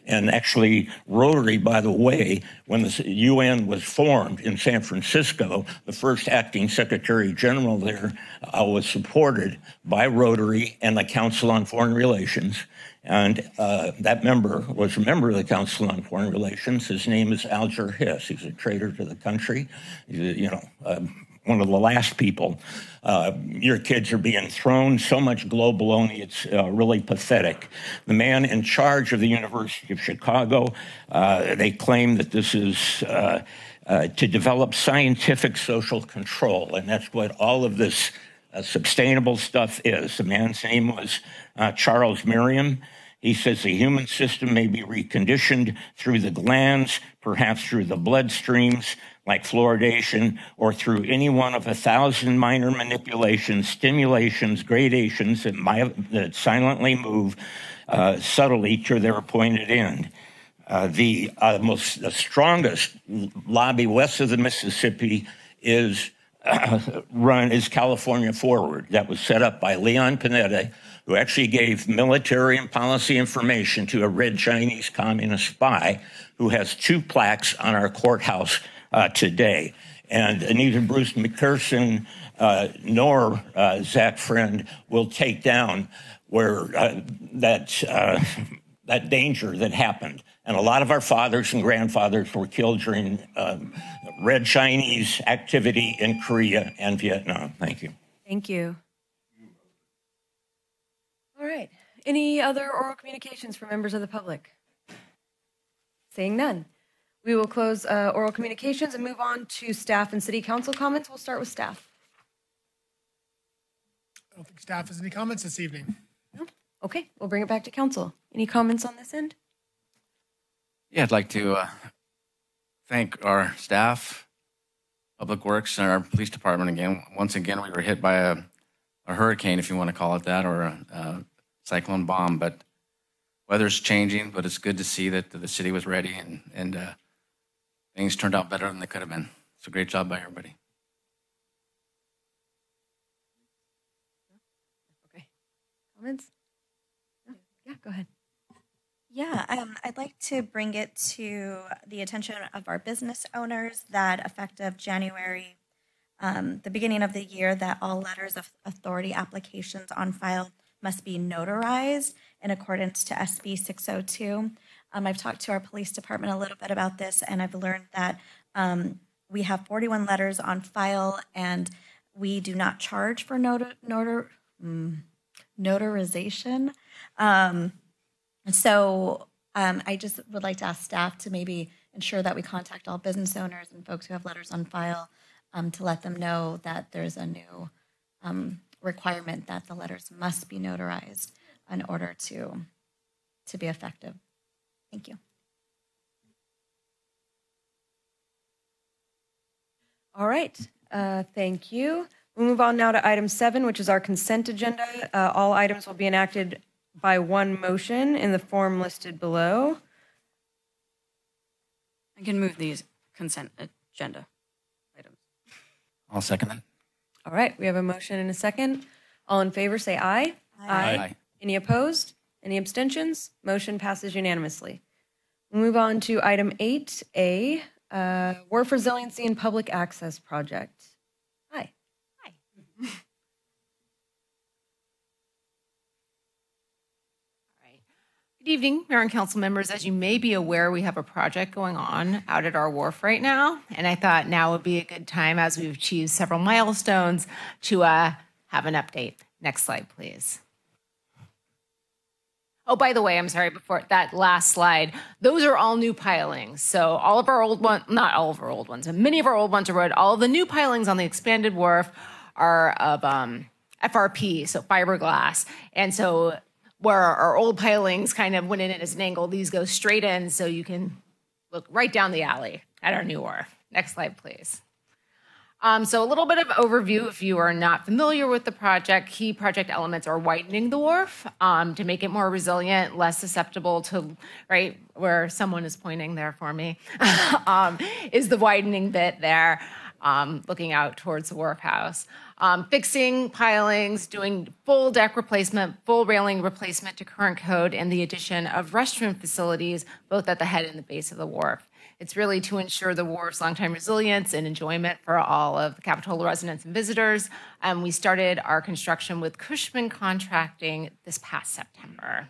And actually, Rotary, by the way, when the UN was formed in San Francisco, the first acting secretary general there uh, was supported by Rotary and the Council on Foreign Relations. And uh, that member was a member of the Council on Foreign Relations. His name is Alger Hiss. He's a traitor to the country. He's, you know, uh, one of the last people. Uh, your kids are being thrown so much globaloney, it's uh, really pathetic. The man in charge of the University of Chicago, uh, they claim that this is uh, uh, to develop scientific social control, and that's what all of this uh, sustainable stuff is. The man's name was Charles Merriam. He says the human system may be reconditioned through the glands, perhaps through the bloodstreams, like fluoridation, or through any one of a thousand minor manipulations, stimulations, gradations that, that silently move uh, subtly to their appointed end. Uh, the uh, most the strongest lobby west of the Mississippi is uh, *coughs* run is California Forward. That was set up by Leon Panetta, who actually gave military and policy information to a red Chinese communist spy who has two plaques on our courthouse uh, today. And neither Bruce McPherson uh, nor uh, Zach Friend will take down where uh, that, uh, that danger that happened. And a lot of our fathers and grandfathers were killed during um, red Chinese activity in Korea and Vietnam. Thank you. Thank you. All right. Any other oral communications from members of the public? Seeing none. We will close uh, oral communications and move on to staff and city council comments. We'll start with staff. I don't think staff has any comments this evening. No? Okay, we'll bring it back to council. Any comments on this end? Yeah, I'd like to uh, thank our staff, Public Works, and our police department again. Once again, we were hit by a a hurricane, if you want to call it that, or a, a cyclone bomb. But weather's changing, but it's good to see that the city was ready and, and uh, things turned out better than they could have been. It's a great job by everybody. Okay. Comments? Yeah, go ahead. Yeah, um, I'd like to bring it to the attention of our business owners that effective January um, the beginning of the year that all letters of authority applications on file must be notarized in accordance to SB 602. Um, I've talked to our police department a little bit about this, and I've learned that um, we have 41 letters on file, and we do not charge for notar- notar- mm, notarization. Um, so um, I just would like to ask staff to maybe ensure that we contact all business owners and folks who have letters on file um, to let them know that there's a new um, requirement that the letters must be notarized in order to to be effective. Thank you. All right, uh, thank you. We'll move on now to item seven, which is our consent agenda. Uh, all items will be enacted by one motion in the form listed below. I can move these consent agenda. Items. I'll second that. All right, we have a motion and a second. All in favor, say aye. Aye. Aye. Any opposed? Any abstentions? Motion passes unanimously. We'll move on to item 8A, uh, Wharf Resiliency and Public Access Project. Hi. Hi. Good evening, Mayor and Council members. As you may be aware, we have a project going on out at our wharf right now, and I thought now would be a good time, as we've achieved several milestones, to uh, have an update. Next slide, please. Oh, by the way, I'm sorry, before that last slide, those are all new pilings. So all of our old ones, not all of our old ones, but many of our old ones are wood. All the new pilings on the expanded wharf are of um, FRP, so fiberglass. And so where our old pilings kind of went in at an angle, these go straight in so you can look right down the alley at our new wharf. Next slide, please. Um, so a little bit of overview if you are not familiar with the project. Key project elements are widening the wharf um, to make it more resilient, less susceptible to, right, where someone is pointing there for me, *laughs* um, is the widening bit there, um, looking out towards the wharf house um, fixing pilings, doing full deck replacement, full railing replacement to current code, and the addition of restroom facilities both at the head and the base of the wharf. It's really to ensure the wharf's long-time resilience and enjoyment for all of the Capitola residents and visitors. Um, we started our construction with Cushman Contracting this past September.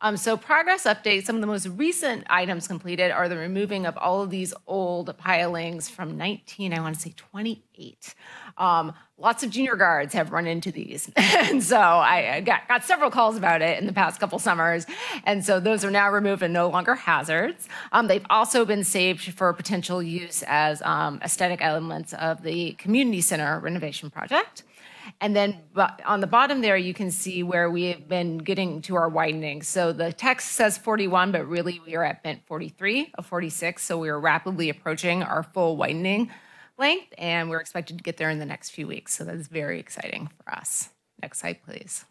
Um, so progress updates, some of the most recent items completed are the removing of all of these old pilings from 19, I want to say 28. Um, lots of junior guards have run into these. *laughs* and so I got, got several calls about it in the past couple summers. And so those are now removed and no longer hazards. Um, they've also been saved for potential use as um, aesthetic elements of the community center renovation project. And then on the bottom there, you can see where we have been getting to our widening. So the text says 41, but really we are at bent 43 of 46. So we are rapidly approaching our full widening length, and we're expected to get there in the next few weeks. So that is very exciting for us. Next slide, please.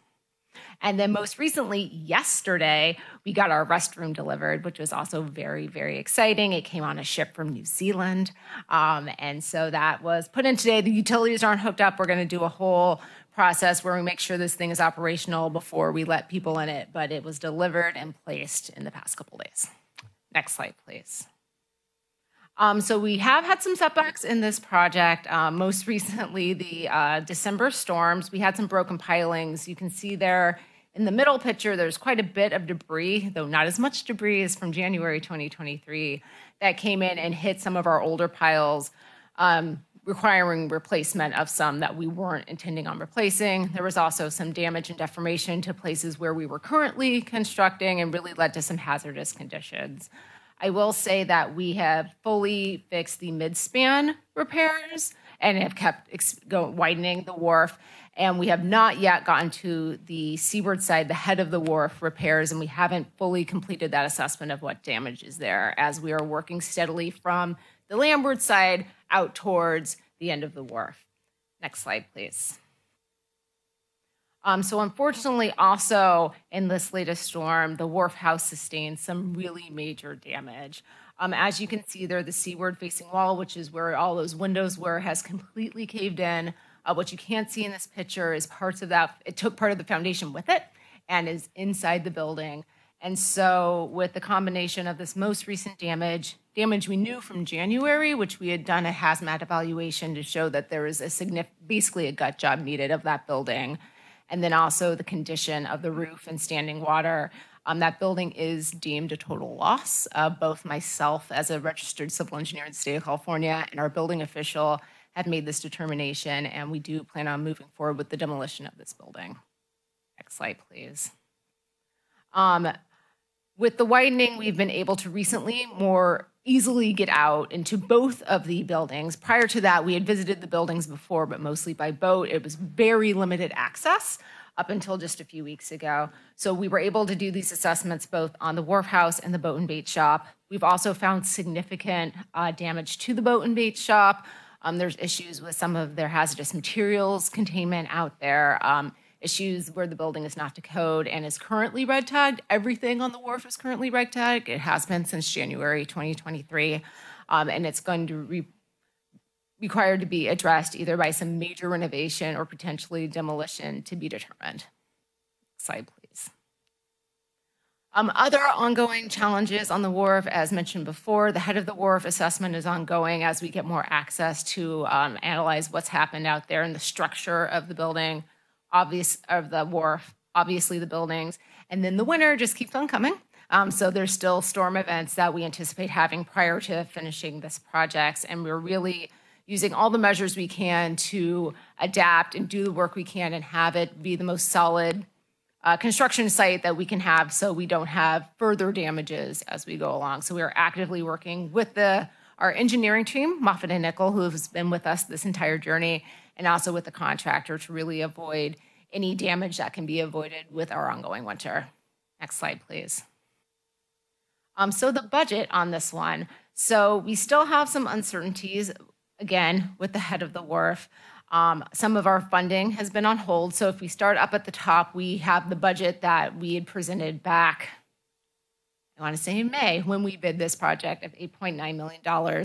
And then most recently, yesterday, we got our restroom delivered, which was also very, very exciting. It came on a ship from New Zealand. Um, and so that was put in today. The utilities aren't hooked up. We're going to do a whole process where we make sure this thing is operational before we let people in it. But it was delivered and placed in the past couple days. Next slide, please. Um, so we have had some setbacks in this project. Um, most *laughs* recently, the uh, December storms. We had some broken pilings. You can see there in the middle picture, there's quite a bit of debris, though not as much debris as from January 2023, that came in and hit some of our older piles, um, requiring replacement of some that we weren't intending on replacing. There was also some damage and deformation to places where we were currently constructing and really led to some hazardous conditions. I will say that we have fully fixed the midspan repairs and have kept widening the wharf. And we have not yet gotten to the seaward side, the head of the wharf repairs, and we haven't fully completed that assessment of what damage is there as we are working steadily from the landward side out towards the end of the wharf. Next slide, please. Um, so unfortunately, also in this latest storm, the wharf house sustained some really major damage. Um, as you can see there, the seaward facing wall, which is where all those windows were, has completely caved in. Uh, what you can't see in this picture is parts of that, it took part of the foundation with it and is inside the building. And so, with the combination of this most recent damage, damage we knew from January, which we had done a hazmat evaluation to show that there was a significant, basically a gut job needed of that building, and then also the condition of the roof and standing water. Um, that building is deemed a total loss. Uh, both myself, as a registered civil engineer in the state of California, and our building official have made this determination, and we do plan on moving forward with the demolition of this building. Next slide, please. Um, with the widening, we've been able to recently more easily get out into both of the buildings. Prior to that, we had visited the buildings before, but mostly by boat. It was very limited access up until just a few weeks ago. So we were able to do these assessments both on the wharf house and the boat and bait shop. We've also found significant uh, damage to the boat and bait shop. Um, there's issues with some of their hazardous materials containment out there. Um, issues where the building is not to code and is currently red tagged. Everything on the wharf is currently red tagged. It has been since January 2023, um, and it's going to re- require to be addressed either by some major renovation or potentially demolition to be determined. Slide, please. Um, other ongoing challenges on the wharf, as mentioned before, the head of the wharf assessment is ongoing as we get more access to um, analyze what's happened out there in the structure of the building, obvious of the wharf, obviously the buildings, and then the winter just keeps on coming. Um, so there's still storm events that we anticipate having prior to finishing this project, and we're really using all the measures we can to adapt and do the work we can and have it be the most solid uh, construction site that we can have so we don't have further damages as we go along. So we are actively working with the our engineering team, Moffatt and Nichol, who has been with us this entire journey, and also with the contractor to really avoid any damage that can be avoided with our ongoing winter. Next slide, please. Um, so the budget on this one. So we still have some uncertainties, again, with the head of the wharf. Um, some of our funding has been on hold. So if we start up at the top, we have the budget that we had presented back, I want to say in May, when we bid this project of $8.9 million.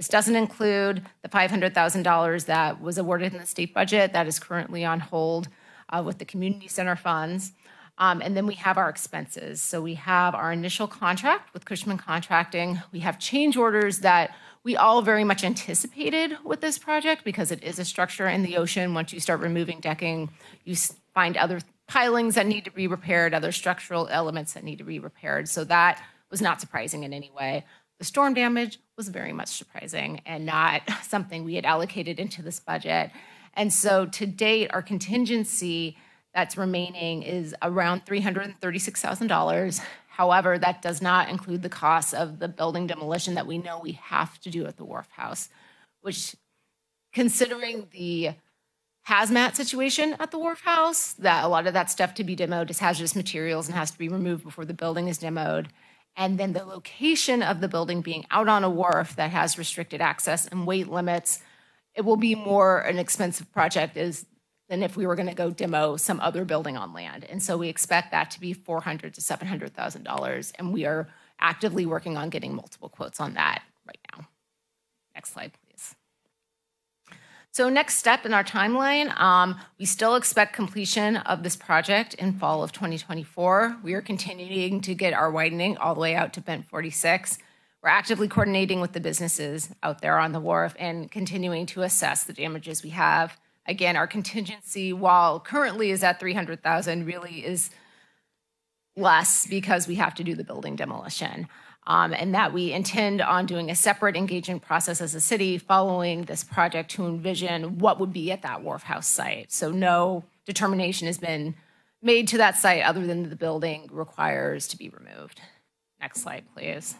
This doesn't include the $500,000 that was awarded in the state budget that is currently on hold uh, with the community center funds. Um, and then we have our expenses. So we have our initial contract with Cushman Contracting. We have change orders that we all very much anticipated with this project because it is a structure in the ocean. Once you start removing decking, you find other pilings that need to be repaired, other structural elements that need to be repaired. So that was not surprising in any way. The storm damage was very much surprising and not *laughs* something we had allocated into this budget. And so to date, our contingency that's remaining is around $336,000. However, that does not include the cost of the building demolition that we know we have to do at the Wharf House, which, considering the hazmat situation at the Wharf House, that a lot of that stuff to be demoed is hazardous materials and has to be removed before the building is demoed. And then the location of the building being out on a wharf that has restricted access and weight limits, it will be more an expensive project is than if we were going to go demo some other building on land. And so we expect that to be four hundred to seven hundred thousand dollars, and we are actively working on getting multiple quotes on that right now. Next slide. So next step in our timeline, um, we still expect completion of this project in fall of 2024. We are continuing to get our widening all the way out to Bent 46. We're actively coordinating with the businesses out there on the wharf and continuing to assess the damages we have again, our contingency, while currently is at 300,000, really is less because we have to do the building demolition. Um, and that we intend on doing a separate engagement process as a city following this project to envision what would be at that wharf house site. So no determination has been made to that site other than the building requires to be removed. Next slide, please.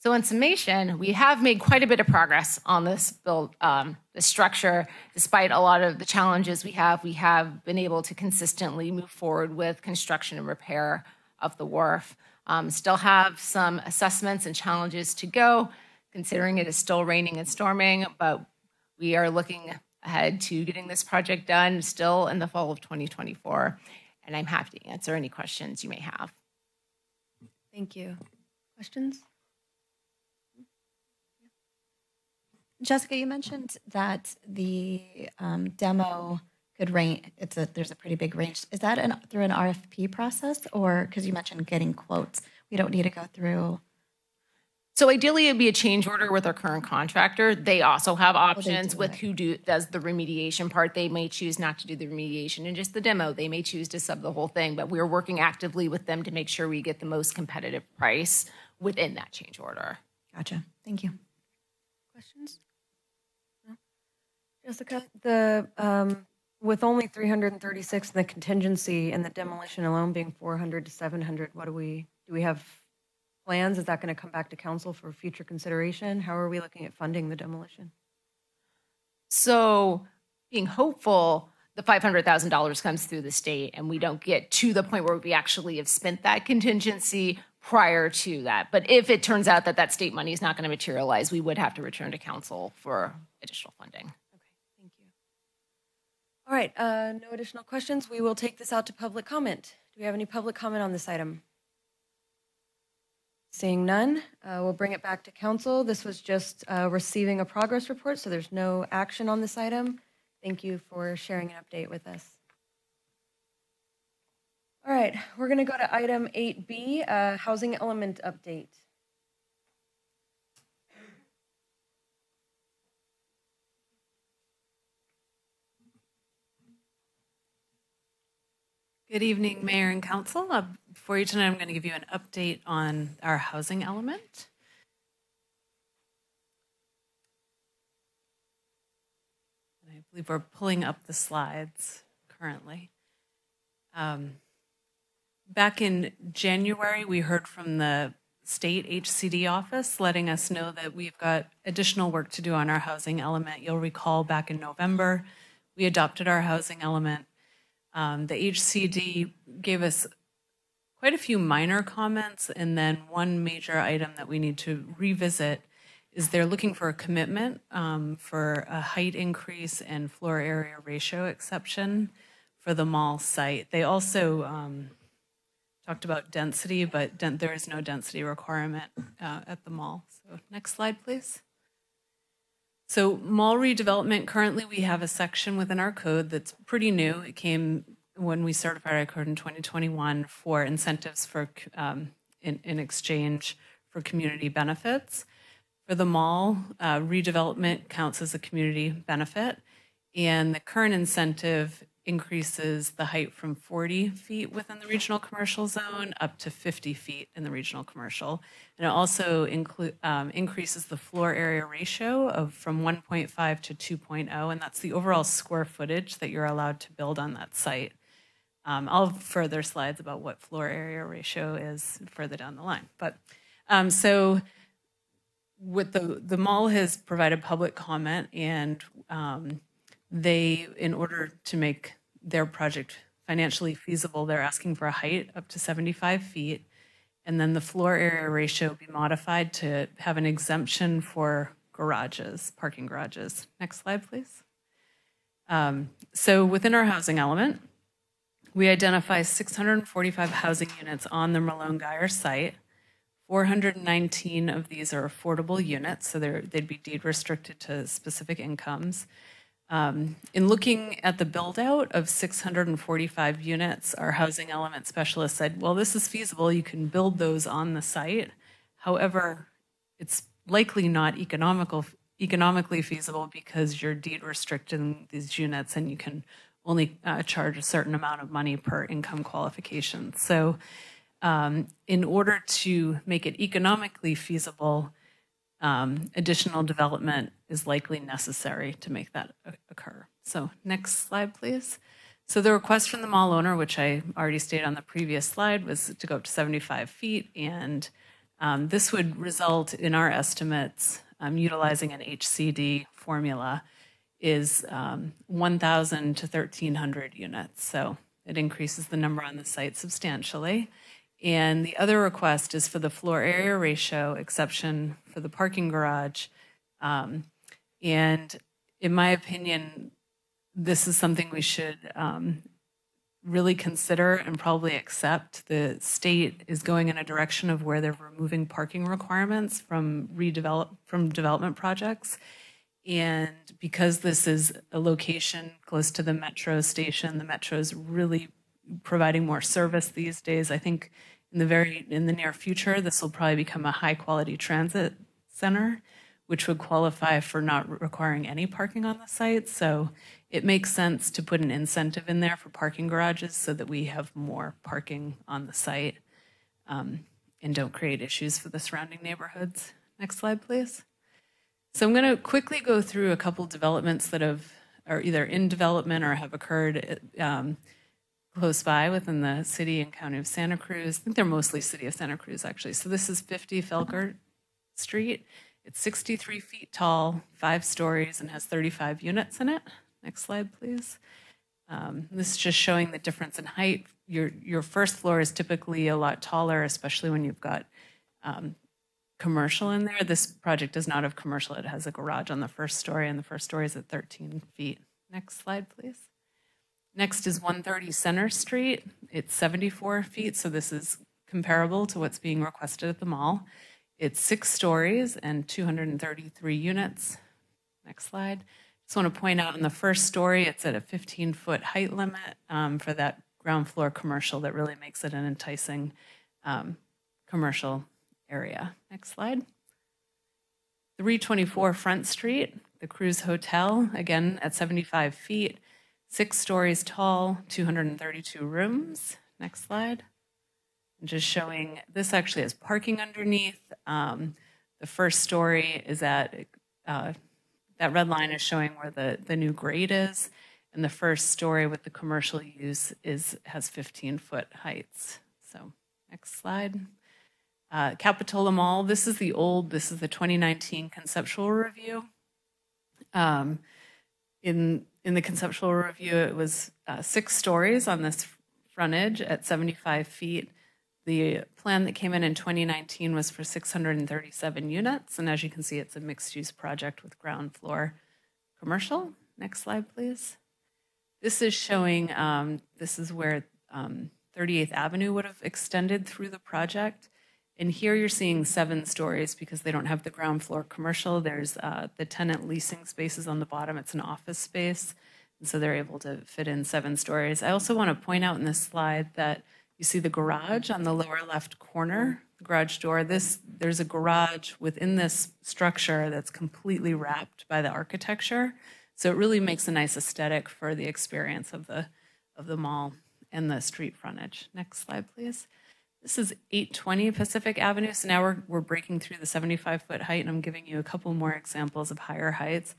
So in summation, we have made quite a bit of progress on this build, um, this structure. Despite a lot of the challenges we have, we have been able to consistently move forward with construction and repair of the wharf. Um, still have some assessments and challenges to go, considering it is still raining and storming, but we are looking ahead to getting this project done still in the fall of 2024. And I'm happy to answer any questions you may have. Thank you. Questions? Jessica, you mentioned that the um, demo could range. It's a there's a pretty big range. Is that an, through an RFP process, or because you mentioned getting quotes, we don't need to go through. So ideally, it'd be a change order with our current contractor. They also have Oh, options with who do does the remediation part. They may choose not to do the remediation and just the demo. They may choose to sub the whole thing. But we're working actively with them to make sure we get the most competitive price within that change order. Gotcha. Thank you. Questions? No? Jessica, the, um, with only 336 in the contingency and the demolition alone being 400 to 700, what do we, do we have plans? Is that going to come back to council for future consideration? How are we looking at funding the demolition? So, being hopeful, the $500,000 comes through the state and we don't get to the point where we actually have spent that contingency prior to that. But if it turns out that that state money is not going to materialize, we would have to return to council for additional funding. All right, uh, no additional questions. We will take this out to public comment. Do we have any public comment on this item? Seeing none, uh, we'll bring it back to council. This was just uh, receiving a progress report, so there's no action on this item. Thank you for sharing an update with us. All right, we're going to go to item 8B, uh, housing element update. Good evening, Mayor and Council. Uh, For you tonight, I'm going to give you an update on our housing element. I believe we're pulling up the slides currently. Um, Back in January, we heard from the state HCD office letting us know that we've got additional work to do on our housing element. You'll recall back in November, we adopted our housing element. Um, the HCD gave us quite a few minor comments, and then one major item that we need to revisit is they're looking for a commitment um, for a height increase and floor area ratio exception for the mall site. They also um, talked about density, but den- there is no density requirement uh, at the mall. So next slide, please. So mall redevelopment, currently we have a section within our code that's pretty new. It came when we certified our code in 2021 for incentives for um, in, in exchange for community benefits. For the mall, uh, redevelopment counts as a community benefit, and the current incentive increases the height from 40 feet within the regional commercial zone up to 50 feet in the regional commercial. And it also um, increases the floor area ratio of from 1.5 to 2.0, and that's the overall square footage that you're allowed to build on that site. Um, I'll have further slides about what floor area ratio is further down the line. But um, so with the the mall has provided public comment and um, they in order to make their project financially feasible they're asking for a height up to 75 feet and then the floor area ratio be modified to have an exemption for garages parking garages. Next slide please. Um, so within our housing element we identify 645 housing units on the Merlone Geier site. 419 of these are affordable units, so they'd be deed restricted to specific incomes. Um, in looking at the build out of 645 units, our housing element specialist said, well, this is feasible. You can build those on the site. However, it's likely not economical, economically feasible because you're deed restricting these units and you can only uh, charge a certain amount of money per income qualification. So um, in order to make it economically feasible, um, additional development is likely necessary to make that occur. So next slide, please. So the request from the mall owner, which I already stated on the previous slide, was to go up to 75 feet. And um, this would result in our estimates, um, utilizing an HCD formula, is um, 1,000 to 1,300 units. So it increases the number on the site substantially. And the other request is for the floor area ratio exception for the parking garage. Um, and in my opinion, this is something we should um, really consider and probably accept. The state is going in a direction of where they're removing parking requirements from redevelop from development projects. And because this is a location close to the metro station, the metro is really providing more service these days. I think in the very in the near future, this will probably become a high quality transit center, which would qualify for not requiring any parking on the site. So it makes sense to put an incentive in there for parking garages so that we have more parking on the site um, and don't create issues for the surrounding neighborhoods. Next slide, please. So I'm going to quickly go through a couple developments that have are either in development or have occurred. Um, close by within the city and county of Santa Cruz. I think they're mostly city of Santa Cruz, actually. So this is 50 Felker Street. It's 63 feet tall, five stories, and has 35 units in it. Next slide, please. Um, this is just showing the difference in height. Your, your first floor is typically a lot taller, especially when you've got um, commercial in there. This project does not have commercial. It has a garage on the first story, and the first story is at 13 feet. Next slide, please. Next is 130 Center Street. It's 74 feet, so this is comparable to what's being requested at the mall. It's six stories and 233 units. Next slide. Just want to point out in the first story, it's at a 15 foot height limit um, for that ground floor commercial that really makes it an enticing um, commercial area. Next slide. 324 Front Street, the Cruise Hotel, again at 75 feet. Six stories tall, 232 rooms. Next slide. And just showing this actually has parking underneath. Um, the first story is at, uh, that red line is showing where the, the new grade is. And the first story with the commercial use is has 15 foot heights. So next slide. Uh, Capitola Mall, this is the old, this is the 2019 conceptual review. Um, in, in the conceptual review, it was uh, six stories on this frontage at 75 feet. The plan that came in in 2019 was for 637 units, and as you can see, it's a mixed-use project with ground floor commercial. Next slide, please. This is showing, um, this is where um, 38th Avenue would have extended through the project. And here you're seeing seven stories because they don't have the ground floor commercial. There's uh, the tenant leasing spaces on the bottom. It's an office space. And so they're able to fit in seven stories. I also want to point out in this slide that you see the garage on the lower left corner, the garage door. This there's a garage within this structure that's completely wrapped by the architecture. So it really makes a nice aesthetic for the experience of the of the mall and the street frontage. Next slide, please. This is 820 Pacific Avenue. So now we're, we're breaking through the 75 foot height, and I'm giving you a couple more examples of higher heights.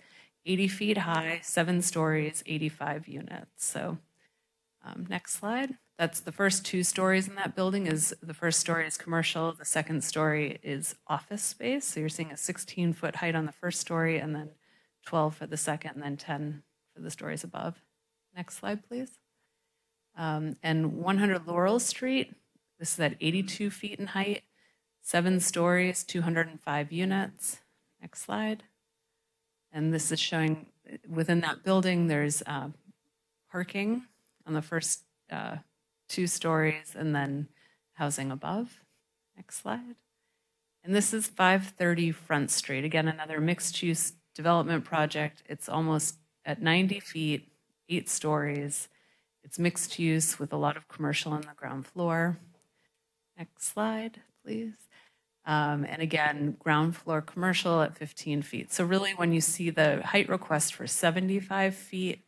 80 feet high, seven stories, 85 units. So um, next slide. That's the first two stories in that building is the first story is commercial, the second story is office space. So you're seeing a 16 foot height on the first story and then 12 for the second and then 10 for the stories above. Next slide, please. Um, and 100 Laurel Street, this is at 82 feet in height, seven stories, 205 units. Next slide. And this is showing within that building, there's uh, parking on the first uh, two stories and then housing above. Next slide. And this is 530 Front Street. Again, another mixed use development project. It's almost at 90 feet, eight stories. It's mixed use with a lot of commercial on the ground floor. Next slide, please. Um, and again, ground floor commercial at 15 feet. So really when you see the height request for 75 feet,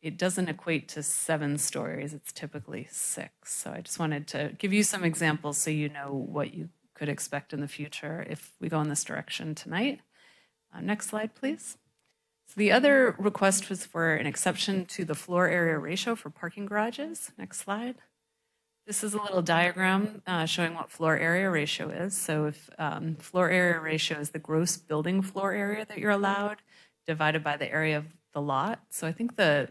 it doesn't equate to seven stories. It's typically six. So I just wanted to give you some examples so you know what you could expect in the future if we go in this direction tonight. Uh, next slide, please. So the other request was for an exception to the floor area ratio for parking garages. Next slide. This is a little diagram uh, showing what floor area ratio is. So if um, floor area ratio is the gross building floor area that you're allowed divided by the area of the lot. So I think the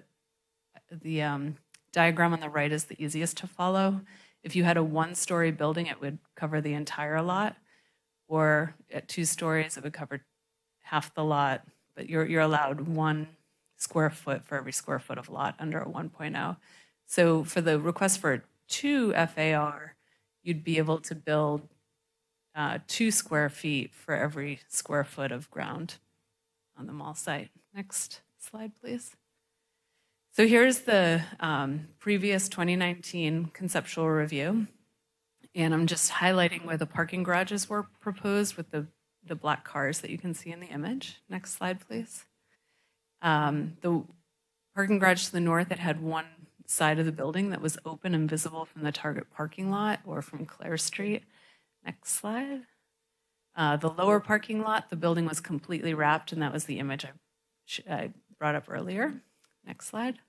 the um, diagram on the right is the easiest to follow. If you had a one-story building, it would cover the entire lot, or at two stories, it would cover half the lot. But you're you're allowed one square foot for every square foot of lot under a 1.0. So for the request for two FAR, you'd be able to build uh, two square feet for every square foot of ground on the mall site. Next slide, please. So here's the um, previous 2019 conceptual review. And I'm just highlighting where the parking garages were proposed with the, the black cars that you can see in the image. Next slide, please. Um, the parking garage to the north, it had one side of the building that was open and visible from the Target parking lot or from Clare Street. Next slide. Uh, the lower parking lot, the building was completely wrapped, and that was the image I, I brought up earlier. Next slide.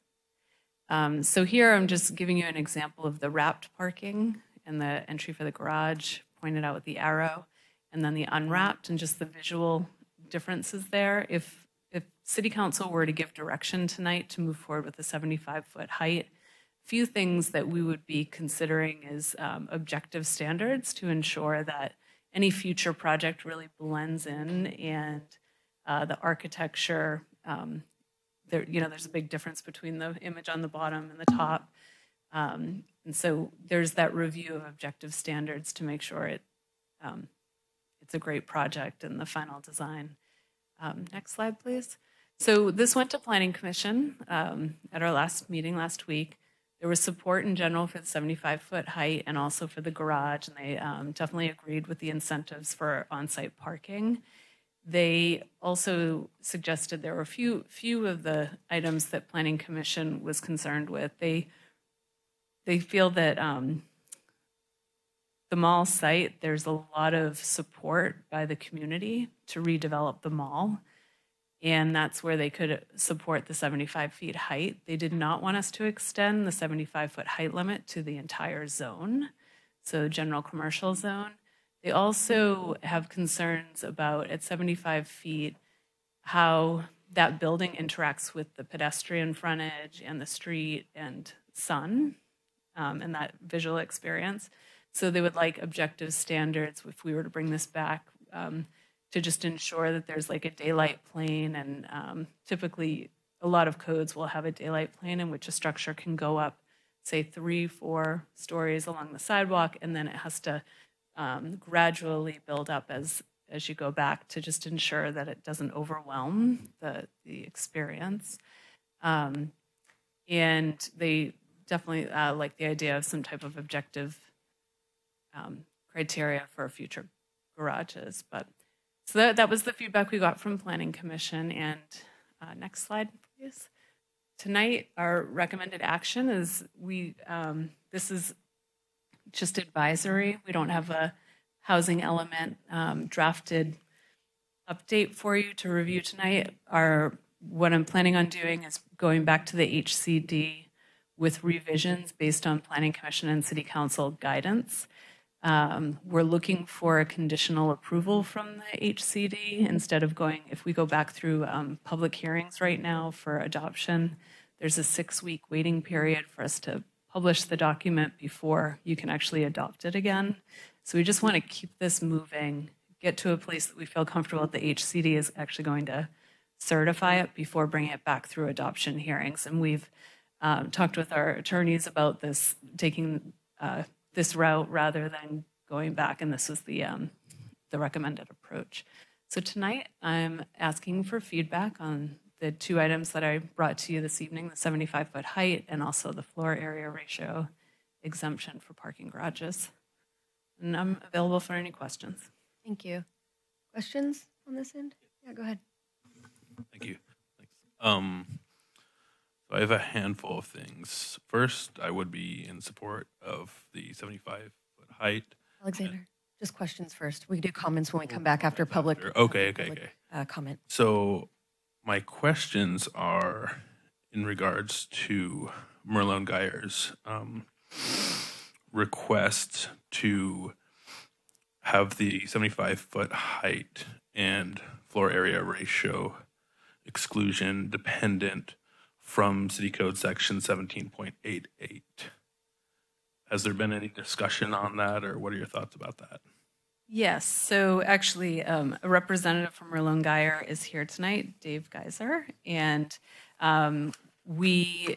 Um, so here I'm just giving you an example of the wrapped parking and the entry for the garage pointed out with the arrow, and then the unwrapped and just the visual differences there. If if City Council were to give direction tonight to move forward with a 75 foot height, few things that we would be considering is um, objective standards to ensure that any future project really blends in and uh, the architecture um, there, you know, there's a big difference between the image on the bottom and the top. Um, and so there's that review of objective standards to make sure it um, it's a great project in the final design. Um, next slide, please. So this went to Planning Commission um, at our last meeting last week. There was support in general for the 75 foot height and also for the garage, and they um, definitely agreed with the incentives for on site parking. They also suggested there were a few few of the items that Planning Commission was concerned with. They they feel that um, the mall site there's a lot of support by the community to redevelop the mall, and that's where they could support the 75 feet height. They did not want us to extend the 75 foot height limit to the entire zone, so general commercial zone. They also have concerns about at 75 feet how that building interacts with the pedestrian frontage and the street and sun um, and that visual experience. So they would like objective standards if we were to bring this back um, to just ensure that there's like a daylight plane. And um, typically, a lot of codes will have a daylight plane in which a structure can go up, say, three, four stories along the sidewalk, and then it has to um, gradually build up as as you go back to just ensure that it doesn't overwhelm the the experience. Um, and they definitely uh, like the idea of some type of objective um, criteria for future garages. But so that, that was the feedback we got from Planning Commission. And uh, next slide, please. Tonight, our recommended action is we. Um, this is just advisory. We don't have a housing element um, drafted update for you to review tonight. Our what I'm planning on doing is going back to the HCD with revisions based on Planning Commission and City Council guidance. Um, we're looking for a conditional approval from the HCD instead of going, if we go back through um, public hearings right now for adoption, there's a six week waiting period for us to publish the document before you can actually adopt it again. So we just want to keep this moving, get to a place that we feel comfortable that the HCD is actually going to certify it before bringing it back through adoption hearings. And we've um, talked with our attorneys about this, taking uh, this route rather than going back, and this was the um, the recommended approach. So tonight, I'm asking for feedback on the two items that I brought to you this evening: the 75 foot height and also the floor area ratio exemption for parking garages. And I'm available for any questions. Thank you. Questions on this end? Yeah, go ahead. Thank you. Thanks. Um, so I have a handful of things. First, I would be in support of the 75 foot height. Alexander, just questions first. We can do comments when we come back after public. Okay, okay, public, okay. Uh, comment. So my questions are in regards to Merlone Geier's um, request to have the 75 foot height and floor area ratio exclusion dependent from City Code Section 17.88. Has there been any discussion on that, or what are your thoughts about that? Yes. So actually, um, a representative from Merlone Geier is here tonight, Dave Geyser, and um, we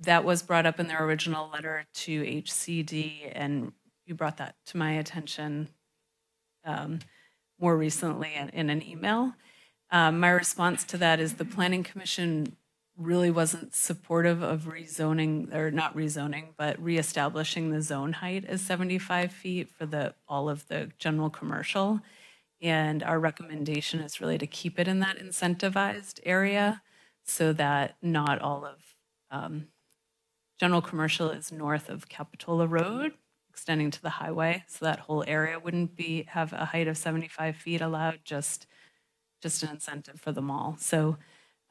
that was brought up in their original letter to HCD, and you brought that to my attention um, more recently in, in an email. Um, my response to that is the Planning Commission really wasn't supportive of rezoning, or not rezoning, but reestablishing the zone height as 75 feet for the all of the general commercial. And our recommendation is really to keep it in that incentivized area so that not all of um, general commercial is north of Capitola Road, extending to the highway. So that whole area wouldn't be have a height of 75 feet allowed, just just an incentive for the mall. So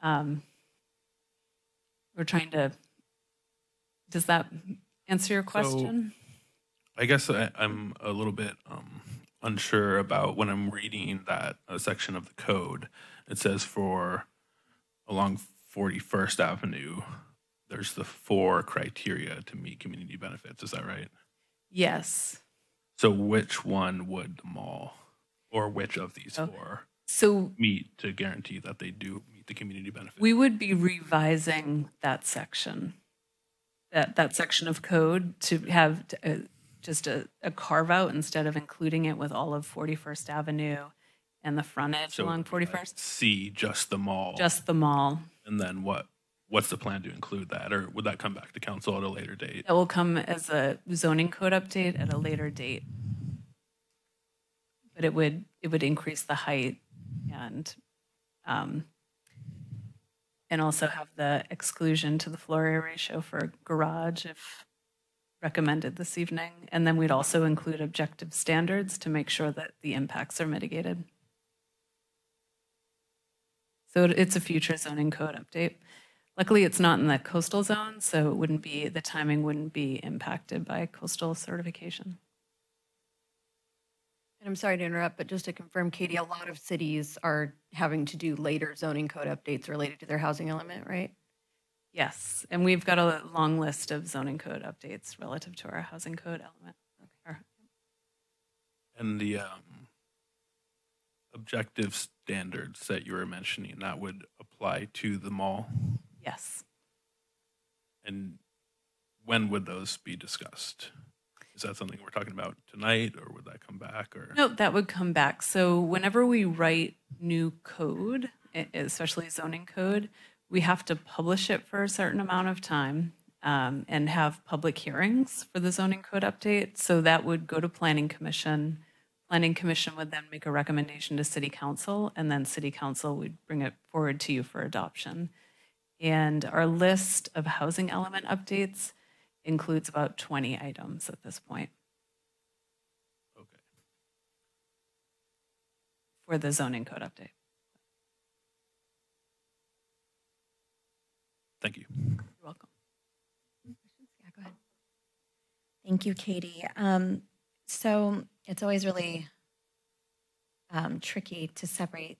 um, we're trying to. Does that answer your question? I guess I, I'm a little bit um, unsure about when I'm reading that uh, section of the code. It says for along 41st Avenue, there's the four criteria to meet community benefits. Is that right? yes. So which one would the mall, or which of these Oh. four, So meet to guarantee that they do meet the community benefit? we would be revising that section, that that section of code to have uh just a, a carve out instead of including it with all of 41st Avenue and the frontage So along 41st. See just the mall. Just the mall. And then what? What's the plan to include that, or would that come back to council at a later date? That will come as a zoning code update at a later date. But it would, it would increase the height and um, and also have the exclusion to the floor area ratio for garage if recommended this evening. And then we'd also include objective standards to make sure that the impacts are mitigated. So it's a future zoning code update. Luckily, it's not in the coastal zone, so it wouldn't be, the timing wouldn't be impacted by coastal certification. And I'm sorry to interrupt, but just to confirm, Katie, a lot of cities are having to do later zoning code updates related to their housing element, right? Yes, and we've got a long list of zoning code updates relative to our housing code element. Or- And the um, objective standards that you were mentioning, that would apply to the mall? Yes. And when would those be discussed? Is that something we're talking about tonight, or would that come back, or? No, that would come back. So whenever we write new code, especially zoning code, we have to publish it for a certain amount of time um, and have public hearings for the zoning code update. So that would go to planning commission. Planning commission would then make a recommendation to city council, and then city council would bring it forward to you for adoption. And our list of housing element updates includes about 20 items at this point. For the zoning code update. Thank you. You're welcome. Yeah, go ahead. Thank you, Katie. Um, so it's always really um, tricky to separate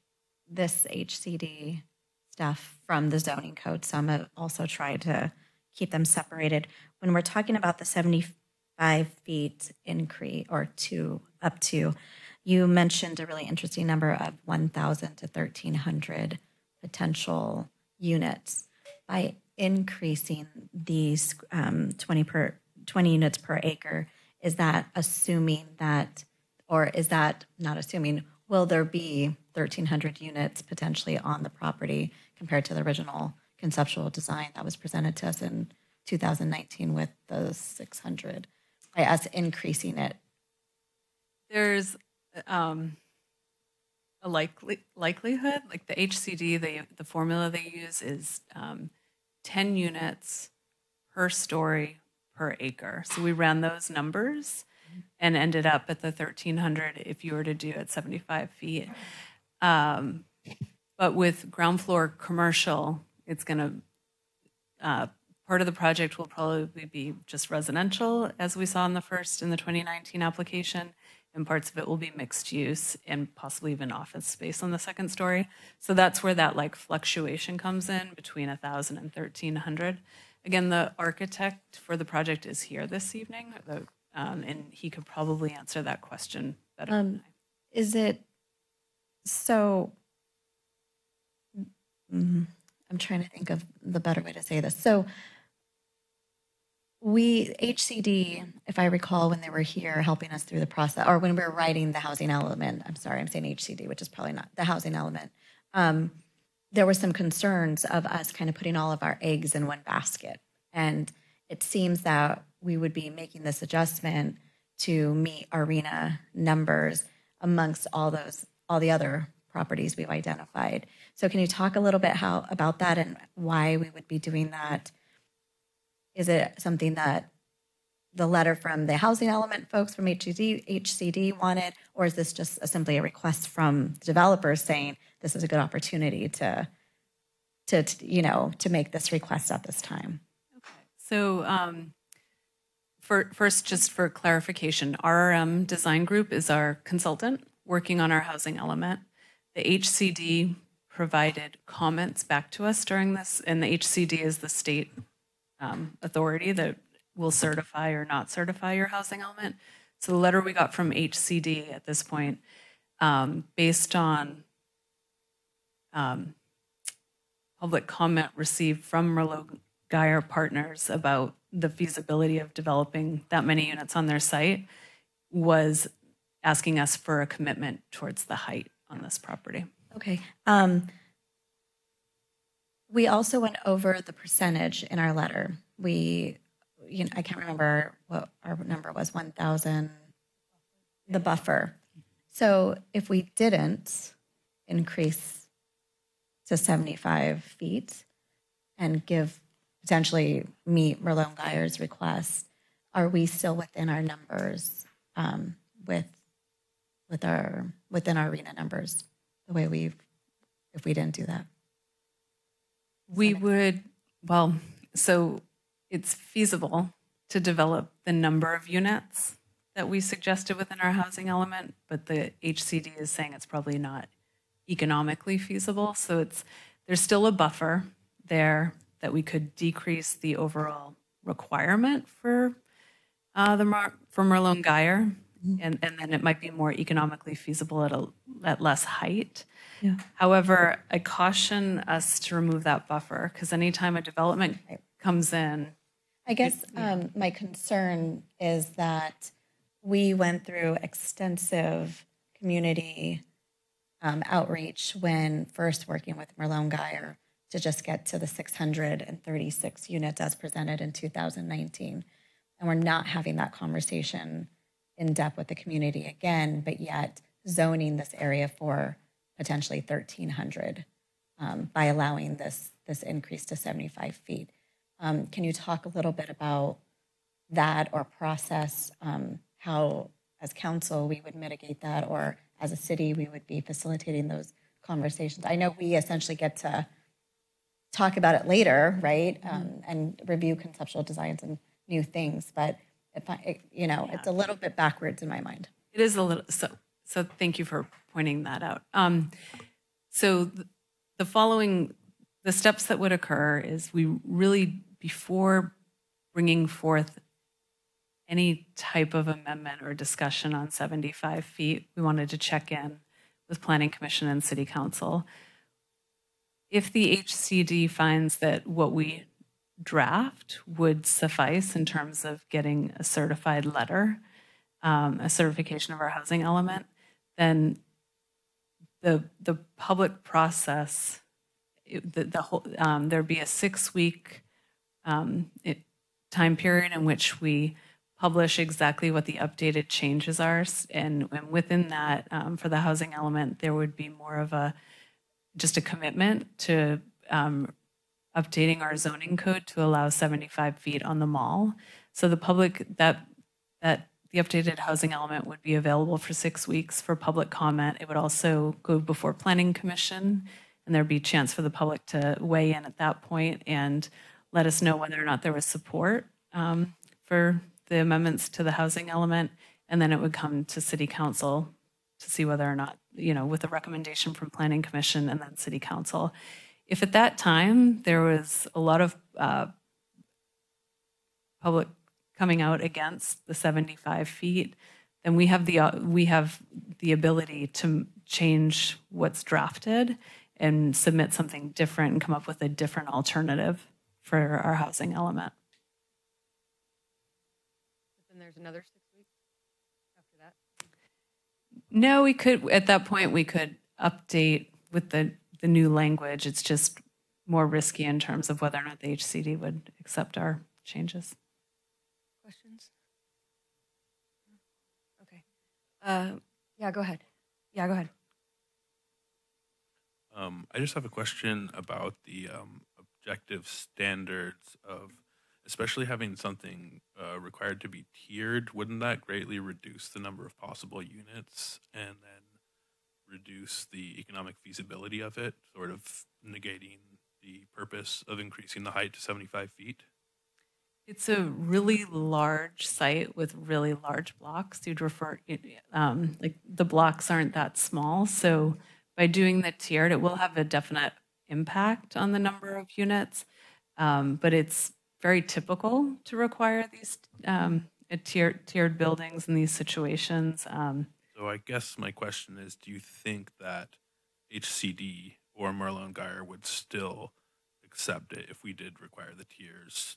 this HCD stuff from the zoning code. So I'm gonna also try to keep them separated. When we're talking about the 75 feet increase or to up to, you mentioned a really interesting number of 1,000 to 1,300 potential units. By increasing these um, 20 per 20 units per acre, is that assuming that, or is that not assuming? Will there be 1,300 units potentially on the property compared to the original conceptual design that was presented to us in 2019 with the 600? By us increasing it, There's um, a likely likelihood, like the HCD, they, the formula they use is um, 10 units per story per acre. So we ran those numbers and ended up at the 1300 if you were to do it 75 feet. Um, but with ground floor commercial, it's going to, uh, part of the project will probably be just residential, as we saw in the first, in the 2019 application, and parts of it will be mixed use and possibly even office space on the second story. So that's where that like fluctuation comes in between 1,000 and 1,300. Again, the architect for the project is here this evening, um, and he could probably answer that question better. um, is it so? Mm, I'm trying to think of the better way to say this. So, we HCD, if I recall, when they were here helping us through the process, or when we were writing the housing element. I'm sorry, I'm saying HCD, which is probably not the housing element. Um, there were some concerns of us kind of putting all of our eggs in one basket, and it seems that we would be making this adjustment to meet RHNA numbers amongst all those all the other properties we've identified. So can you talk a little bit how about that and why we would be doing that? Is it something that the letter from the housing element folks from HCD, HCD wanted, or is this just a, simply a request from developers saying this is a good opportunity to, to, to, you know, to make this request at this time? Okay. So, um, for, first, just for clarification, RRM Design Group is our consultant working on our housing element. The HCD provided comments back to us during this, and the HCD is the state um, authority that will certify or not certify your housing element. So the letter we got from HCD at this point, um, based on um, public comment received from Merlone Geier Partners about the feasibility of developing that many units on their site, was asking us for a commitment towards the height on this property. Okay. Um, we also went over the percentage in our letter. We, you know, I can't remember what our number was, 1,000, the buffer. So if we didn't increase to 75 feet and give, potentially meet Merlone Geier's request, are we still within our numbers um, with, with our, within our RHNA numbers, the way we've, if we didn't do that? We would, well, so it's feasible to develop the number of units that we suggested within our housing element, but the HCD is saying it's probably not economically feasible. So it's there's still a buffer there that we could decrease the overall requirement for uh, the Mar- for Merlone Geier, and and then it might be more economically feasible at a at less height. Yeah. However, I caution us to remove that buffer because anytime a development comes in, I guess um, my concern is that we went through extensive community um, outreach when first working with Merlone Geier to just get to the 636 units as presented in 2019. And we're not having that conversation in depth with the community again, but yet zoning this area for potentially 1,300 um, by allowing this, this increase to 75 feet. Um, can you talk a little bit about that or process um, how, as council, we would mitigate that, or as a city, we would be facilitating those conversations? I know we essentially get to talk about it later, right, um, and review conceptual designs and new things, but if I, you know, it's a little bit backwards in my mind. It is a little so. So thank you for pointing that out. Um, so th- the following, the steps that would occur is we really before bringing forth any type of amendment or discussion on 75 feet, we wanted to check in with Planning Commission and City Council. If the HCD finds that what we draft would suffice in terms of getting a certified letter, um, a certification of our housing element, then the the public process, it, the, the whole um, there'd be a six week um, it, time period in which we publish exactly what the updated changes are, and, and within that, um, for the housing element, there would be more of a just a commitment to um, updating our zoning code to allow 75 feet on the mall. So the public that that the updated housing element would be available for six weeks for public comment. It would also go before Planning Commission, and there'd be a chance for the public to weigh in at that point and let us know whether or not there was support um, for the amendments to the housing element, and then it would come to City Council to see whether or not, you know, with a recommendation from Planning Commission and then City Council. If at that time there was a lot of uh, public coming out against the 75 feet, then we have the uh, we have the ability to change what's drafted and submit something different and come up with a different alternative for our housing element. Then there's another six weeks after that. No, we could at that point we could update with the the new language. It's just more risky in terms of whether or not the HCD would accept our changes. Questions? Okay. Uh, yeah, go ahead. Yeah, go ahead. Um, I just have a question about the um, objective standards of, especially having something uh, required to be tiered. Wouldn't that greatly reduce the number of possible units and then reduce the economic feasibility of it, sort of negating the purpose of increasing the height to 75 feet? It's a really large site with really large blocks. You'd refer, um, like the blocks aren't that small. So by doing the tiered, it will have a definite impact on the number of units. Um, but it's very typical to require these um, tiered, tiered buildings in these situations. Um, So I guess my question is, do you think that HCD or Merlone Geier would still accept it if we did require the tiers?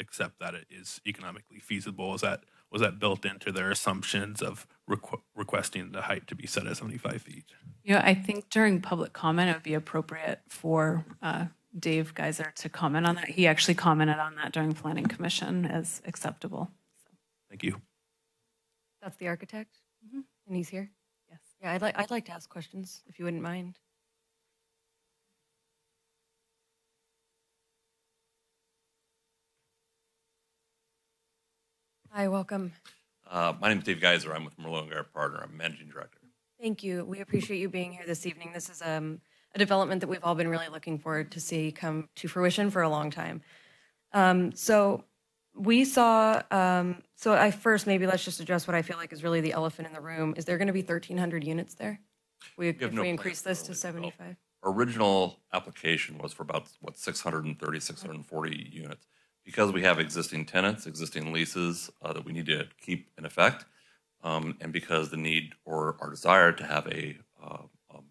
Accept that it is economically feasible? Is that was that built into their assumptions of requ- requesting the height to be set at 75 feet? You know, I think during public comment, it would be appropriate for uh, Dave Geyser to comment on that. He actually commented on that during Planning Commission as acceptable. Thank you. That's the architect, Mm-hmm. and he's here. Yes. Yeah, I'd like, I'd like to ask questions, if you wouldn't mind. Hi, welcome. Uh, my name is Dave Geiser. I'm with Merlone Geier Partner. I'm managing director. Thank you. We appreciate you being here this evening. This is um, a development that we've all been really looking forward to see come to fruition for a long time. Um, so we saw, um, so I first, maybe let's just address what I feel like is really the elephant in the room. Is there going to be 1,300 units there? We, if no we increase this to 75? Original application was for about, what, 630, 640 units. Because we have existing tenants, existing leases uh, that we need to keep in effect, um, and because the need or our desire to have a uh, um,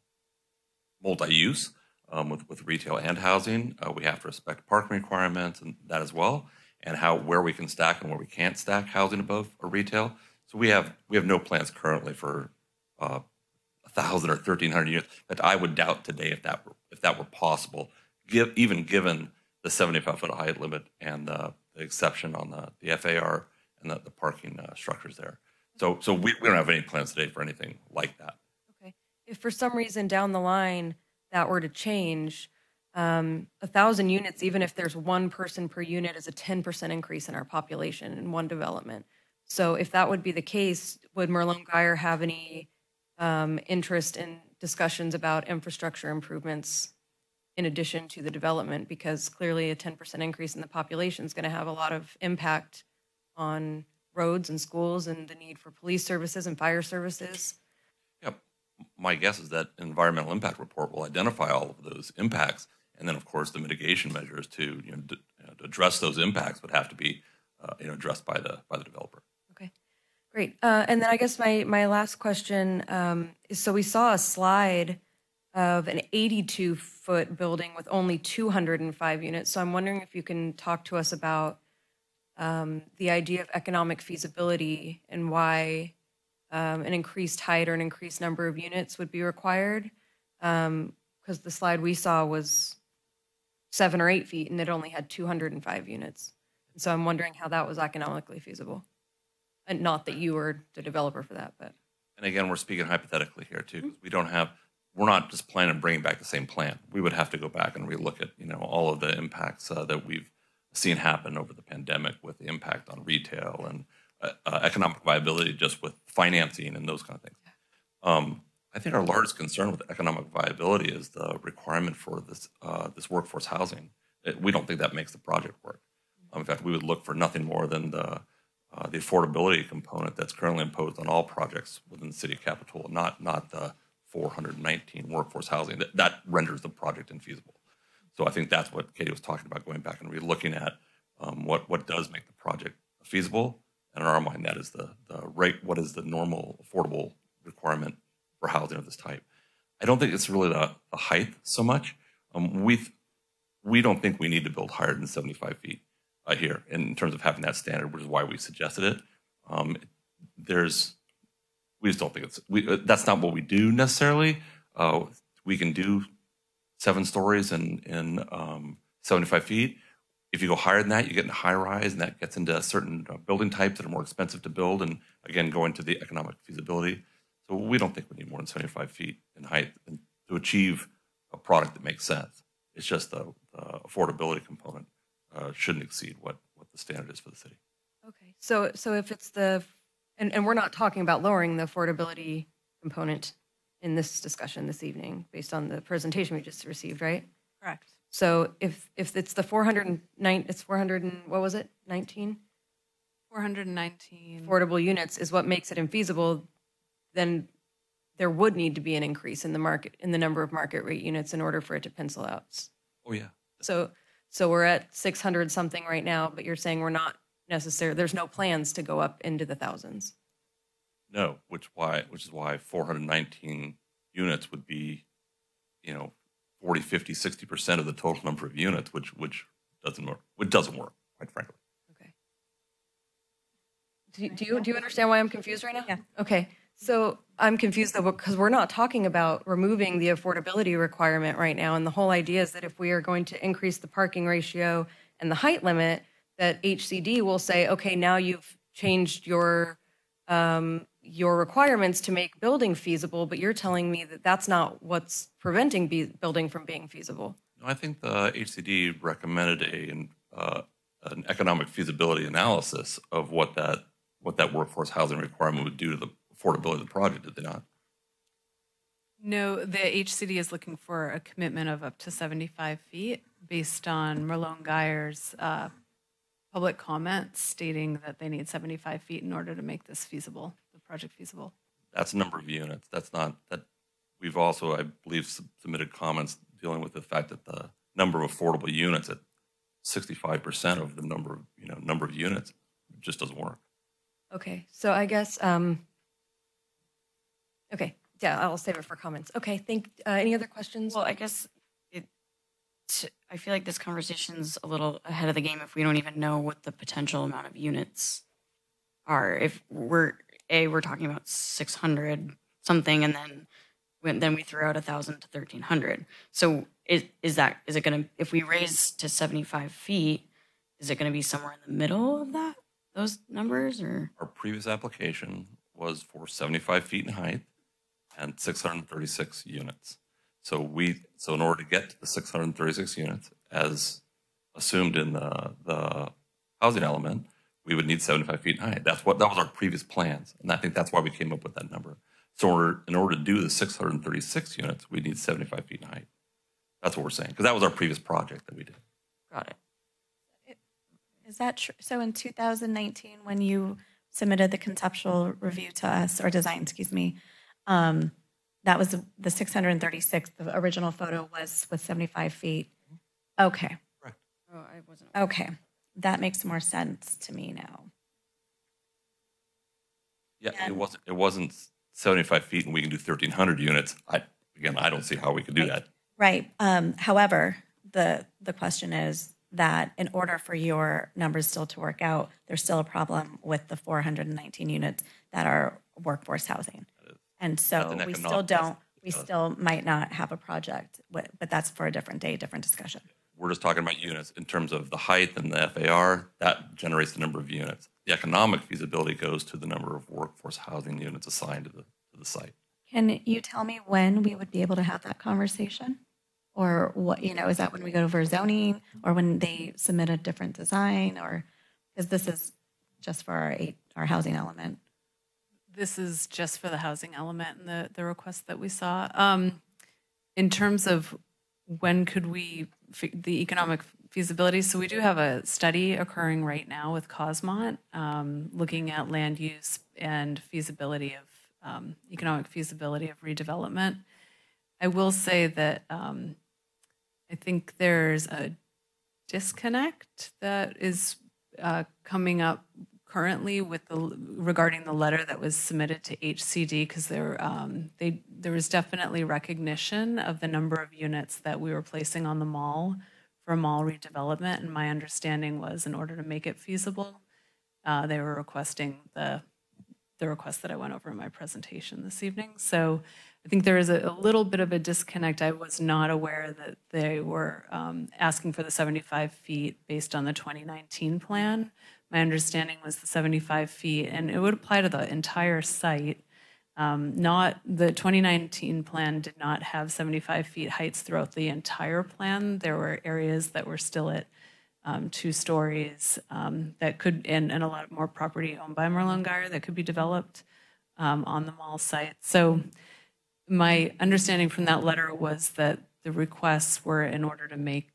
multi-use um, with, with retail and housing, uh, we have to respect parking requirements and that as well, and how where we can stack and where we can't stack housing above or retail. So we have we have no plans currently for uh, a thousand or thirteen hundred units. But I would doubt today if that were, if that were possible, give, even given the seventy-five foot height limit and the, the exception on the, the FAR and the, the parking uh, structures there. So so we, we don't have any plans today for anything like that. Okay. If for some reason down the line that were to change, um, a thousand units, even if there's one person per unit, is a 10% increase in our population in one development. So if that would be the case, would Merlone Geier have any um, interest in discussions about infrastructure improvements in addition to the development? Because clearly a 10% increase in the population is going to have a lot of impact on roads and schools and the need for police services and fire services. Yeah, my guess is that environmental impact report will identify all of those impacts, and then of course the mitigation measures to you know, d- you know, to address those impacts would have to be uh, you know addressed by the by the developer. Okay, great. Uh, and then I guess my, my last question um, is so we saw a slide of an 82 foot building with only 205 units. So I'm wondering if you can talk to us about um, the idea of economic feasibility and why um, an increased height or an increased number of units would be required. Because the slide we saw was seven or eight feet and it only had 205 units. So I'm wondering how that was economically feasible. And not that you were the developer for that, but And again, we're speaking hypothetically here too. 'cause We don't have, we're not just planning on bringing back the same plant. We would have to go back and relook at, you know, all of the impacts uh, that we've seen happen over the pandemic with the impact on retail and uh, uh, economic viability just with financing and those kind of things. Um, I think our largest concern with economic viability is the requirement for this, uh, this workforce housing. It- We don't think that makes the project work. Um, In fact, we would look for nothing more than the, uh, the affordability component that's currently imposed on all projects within the city of Capitola, not, not the 419 workforce housing. That, that renders the project infeasible. So I think that's what Katie was talking about, going back and re-looking at um, what, what does make the project feasible. And in our mind, that is the, the rate, what is the normal affordable requirement for housing of this type. I don't think it's really the, the height so much. Um, we we don't think we need to build higher than 75 feet uh, here in terms of having that standard, which is why we suggested it. Um, there's, we just don't think it's, we, uh, that's not what we do necessarily. Uh, we can do seven stories in, in um, 75 feet. If you go higher than that, you get into high rise, and that gets into certain uh, building types that are more expensive to build, and again, go into the economic feasibility. So we don't think we need more than 75 feet in height to achieve a product that makes sense. It's just the, the affordability component uh, shouldn't exceed what, what the standard is for the city. Okay. So, so if it's the, and, and we're not talking about lowering the affordability component in this discussion this evening, based on the presentation we just received, right? Correct. So if, if it's the 409, it's 400 and, what was it, 19? 419. Affordable units is what makes it infeasible, then there would need to be an increase in the market, in the number of market rate units in order for it to pencil out. Oh, yeah. So, so we're at 600 something right now, but you're saying we're not necessarily, there's no plans to go up into the thousands. No, which why which is why 419 units would be, you know, 40, 50, 60 percent of the total number of units, which which doesn't work. It doesn't work, quite frankly. Do do you, do you understand why I'm confused right now? Yeah. Okay. So I'm confused though because we're not talking about removing the affordability requirement right now. And the whole idea is that if we are going to increase the parking ratio and the height limit, that HCD will say, okay, now you've changed your um, your requirements to make building feasible, but you're telling me that that's not what's preventing be- building from being feasible. No, I think the HCD recommended a, uh, an economic feasibility analysis of what that, what that workforce housing requirement would do to the affordability of the project, did they not? No, the HCD is looking for a commitment of up to 75 feet based on Merlone Geier's uh, public comments stating that they need 75 feet in order to make this feasible, the project feasible. That's a number of units. That's not, that, we've also, I believe, sub- submitted comments dealing with the fact that the number of affordable units at sixty-five percent of the number of, you know, number of units just doesn't work. Okay, so I guess, um, okay, yeah, I'll save it for comments. Okay, thank, uh, any other questions? Well, I guess it, I feel like this conversation's a little ahead of the game if we don't even know what the potential amount of units are. If we're, A, we're talking about 600 something and then when, then we threw out a thousand to 1300. So is, is that, is it going to, if we raise to 75 feet, is it going to be somewhere in the middle of that, those numbers or? Our previous application was for seventy-five feet in height and six hundred and thirty-six units. So we, so in order to get to the six hundred and thirty-six units, as assumed in the, the housing element, we would need seventy-five feet in height. That's what, that was our previous plans, and I think that's why we came up with that number. So in order, in order to do the six hundred and thirty-six units, we need seventy-five feet in height. That's what we're saying, because that was our previous project that we did. Got it. Is that true? So in 2019, when you submitted the conceptual review to us, or design, excuse me, um, that was the- the 636, the original photo was with 75 feet. Okay. Oh, I wasn't. Okay. That makes more sense to me now. Yeah, it wasn't, it wasn't seventy-five feet and we can do thirteen hundred units. I, again, I don't see how we could do that. Right. Um, however, the the question is that in order for your numbers still to work out, there's still a problem with the 419 units that are workforce housing. And so an we still economic- don't, we still might not have a project, but but that's for a different day, different discussion. We're just talking about units in terms of the height and the FAR, that generates the number of units. The economic feasibility goes to the number of workforce housing units assigned to the, to the site. Can you tell me when we would be able to have that conversation? Or what, you know, is that when we go over zoning or when they submit a different design or, because this is just for our eight, our housing element? This is just for the housing element and the, the request that we saw. Um, in terms of when could we, the economic feasibility, so we do have a study occurring right now with Kosmont, um, looking at land use and feasibility of, um, economic feasibility of redevelopment. I will say that, um, I think there's a disconnect that is uh, coming up currently with the regarding the letter that was submitted to HCD because there um, they there was definitely recognition of the number of units that we were placing on the mall for mall redevelopment, and my understanding was in order to make it feasible, uh, they were requesting the the request that I went over in my presentation this evening. So I think there is a, a little bit of a disconnect. I was not aware that they were um, asking for the 75 feet based on the 2019 plan. My understanding was the 75 feet, and it would apply to the entire site. Um, not the 2019 plan did not have 75 feet heights throughout the entire plan. There were areas that were still at um, two stories um, that could, and, and a lot of more property owned by Merlone Geier that could be developed um, on the mall site. So my understanding from that letter was that the requests were in order to make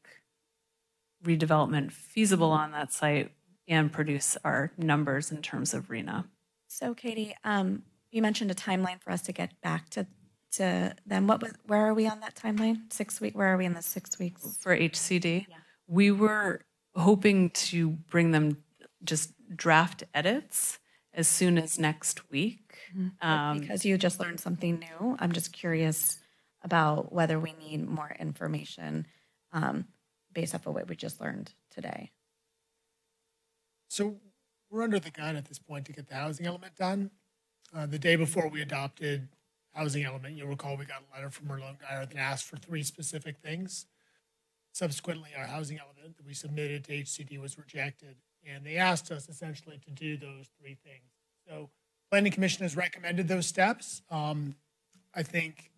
redevelopment feasible on that site and produce our numbers in terms of RHNA. So Katie, um, you mentioned a timeline for us to get back to, to them. What was, where are we on that timeline? Six week, where are we in the six weeks? For HCD? We were hoping to bring them just draft edits as soon as next week. But Um, Because you just learned something new, I'm just curious about whether we need more information um, based off of what we just learned today. So we're under the gun at this point to get the housing element done. Uh, the day before we adopted housing element, you'll recall we got a letter from Merlone Geier that asked for three specific things. Subsequently, our housing element that we submitted to HCD was rejected, and they asked us essentially to do those three things. So Planning Commission has recommended those steps. Um, I think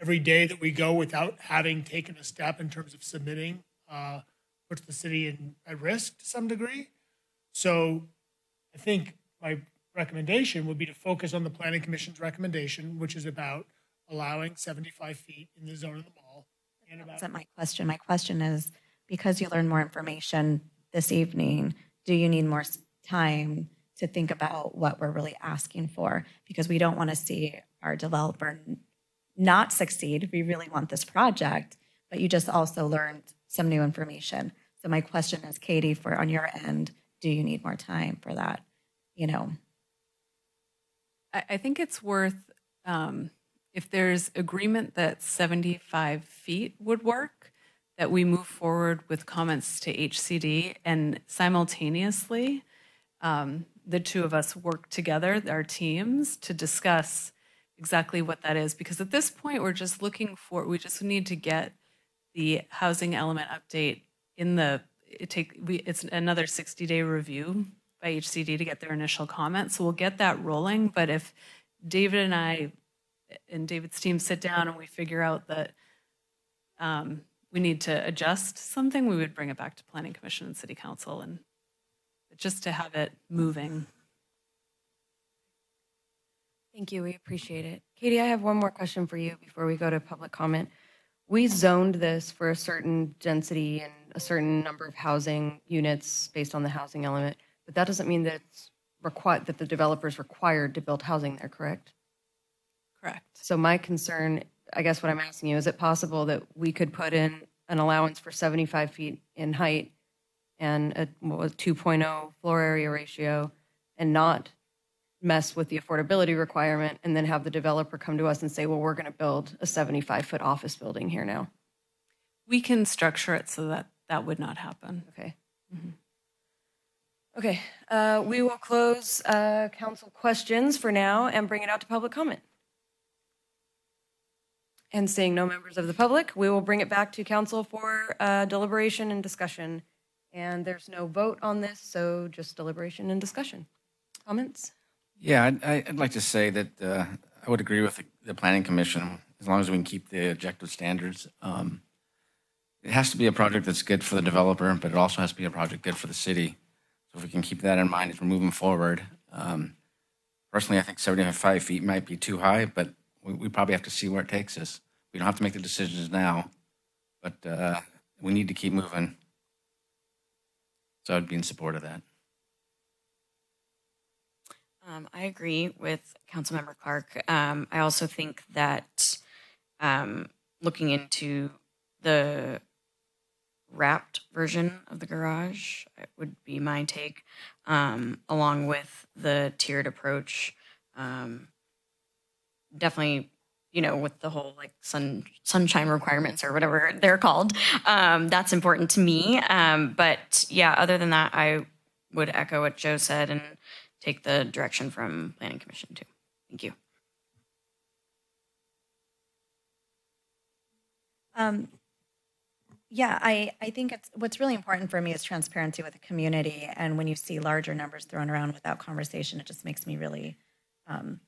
every day that we go without having taken a step in terms of submitting uh, puts the city in, at risk to some degree. So I think my recommendation would be to focus on the Planning Commission's recommendation, which is about allowing 75 feet in the zone of the mall. And about That's my question. My question is, because you learned more information this evening, do you need more time to think about what we're really asking for? Because we don't want to see our developer not succeed. We really want this project, but you just also learned some new information. So my question is, Katie, for on your end, do you need more time for that? You know, I, I think it's worth, um, if there's agreement that 75 feet would work, that we move forward with comments to HCD and simultaneously, um, the two of us work together, our teams, to discuss exactly what that is. Because at this point, we're just looking for, we just need to get the housing element update in the, it take, we, it's another 60 day review by HCD to get their initial comments. So we'll get that rolling. But if David and I and David's team sit down and we figure out that um, we need to adjust something, we would bring it back to Planning Commission and City Council and just to have it moving. Thank you. We appreciate it. Katie, I have one more question for you before we go to public comment. We zoned this for a certain density and a certain number of housing units based on the housing element, but that doesn't mean that it's required, that the developer is required to build housing there, correct? Correct. So my concern, I guess what I'm asking you, is it possible that we could put in an allowance for 75 feet in height and a 2.0 floor area ratio and not mess with the affordability requirement and then have the developer come to us and say, well, we're going to build a 75 foot office building here now? We can structure it so that that would not happen. Okay. Okay, uh, we will close uh, council questions for now and bring it out to public comment. And seeing no members of the public, we will bring it back to council for uh, deliberation and discussion. And there's no vote on this, so just deliberation and discussion. Comments? Yeah, I'd, I'd like to say that uh, I would agree with the, the Planning Commission as long as we can keep the objective standards. Um, it has to be a project that's good for the developer, but it also has to be a project good for the city. So if we can keep that in mind as we're moving forward, um, personally, I think 75 feet might be too high, but we, we probably have to see where it takes us. We don't have to make the decisions now, but uh, we need to keep moving. So I'd be in support of that. Um, I agree with Councilmember Clark. Um, I also think that um, looking into the wrapped version of the garage would be my take, um, along with the tiered approach. Um, definitely, you know, with the whole like sun sunshine requirements or whatever they're called. Um, that's important to me. Um, but yeah, other than that, I would echo what Joe said and take the direction from Planning Commission too. Thank you. Um, yeah, I, I think it's what's really important for me is transparency with the community. And when you see larger numbers thrown around without conversation, it just makes me really um,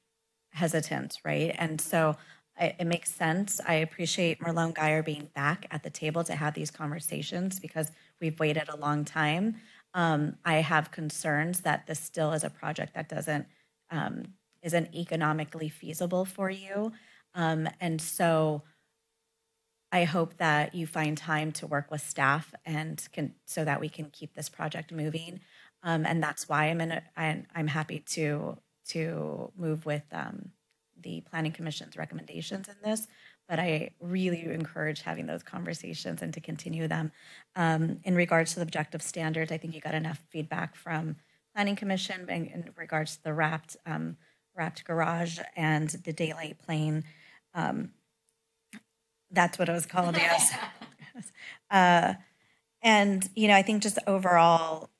hesitant, right? And so it makes sense. I appreciate Merlone Geier being back at the table to have these conversations because we've waited a long time. Um, I have concerns that this still is a project that doesn't um, isn't economically feasible for you, um, and so I hope that you find time to work with staff and can so that we can keep this project moving. Um, and that's why I'm in. A, I'm, I'm happy to to move with um, the Planning Commission's recommendations in this. But I really encourage having those conversations and to continue them. Um, in regards to the objective standards, I think you got enough feedback from Planning Commission in, in regards to the wrapped um, wrapped garage and the daylight plane. Um, that's what it was called, *laughs* yes. uh, and you know, I think just overall,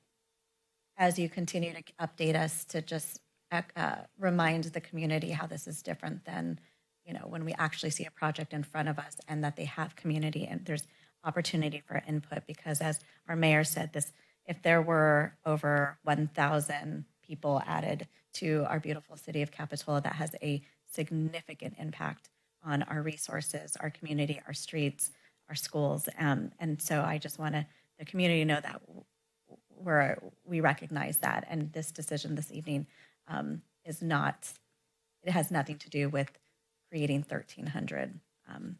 as you continue to update us, to just uh, remind the community how this is different than you know when we actually see a project in front of us, and that they have community and there's opportunity for input. Because as our mayor said, this if there were over 1,000 people added to our beautiful city of Capitola that has a significant impact on our resources, our community, our streets, our schools. Um, and so I just want to the community to know that we're, we recognize that. And this decision this evening um, is not, it has nothing to do with creating 1,300 um,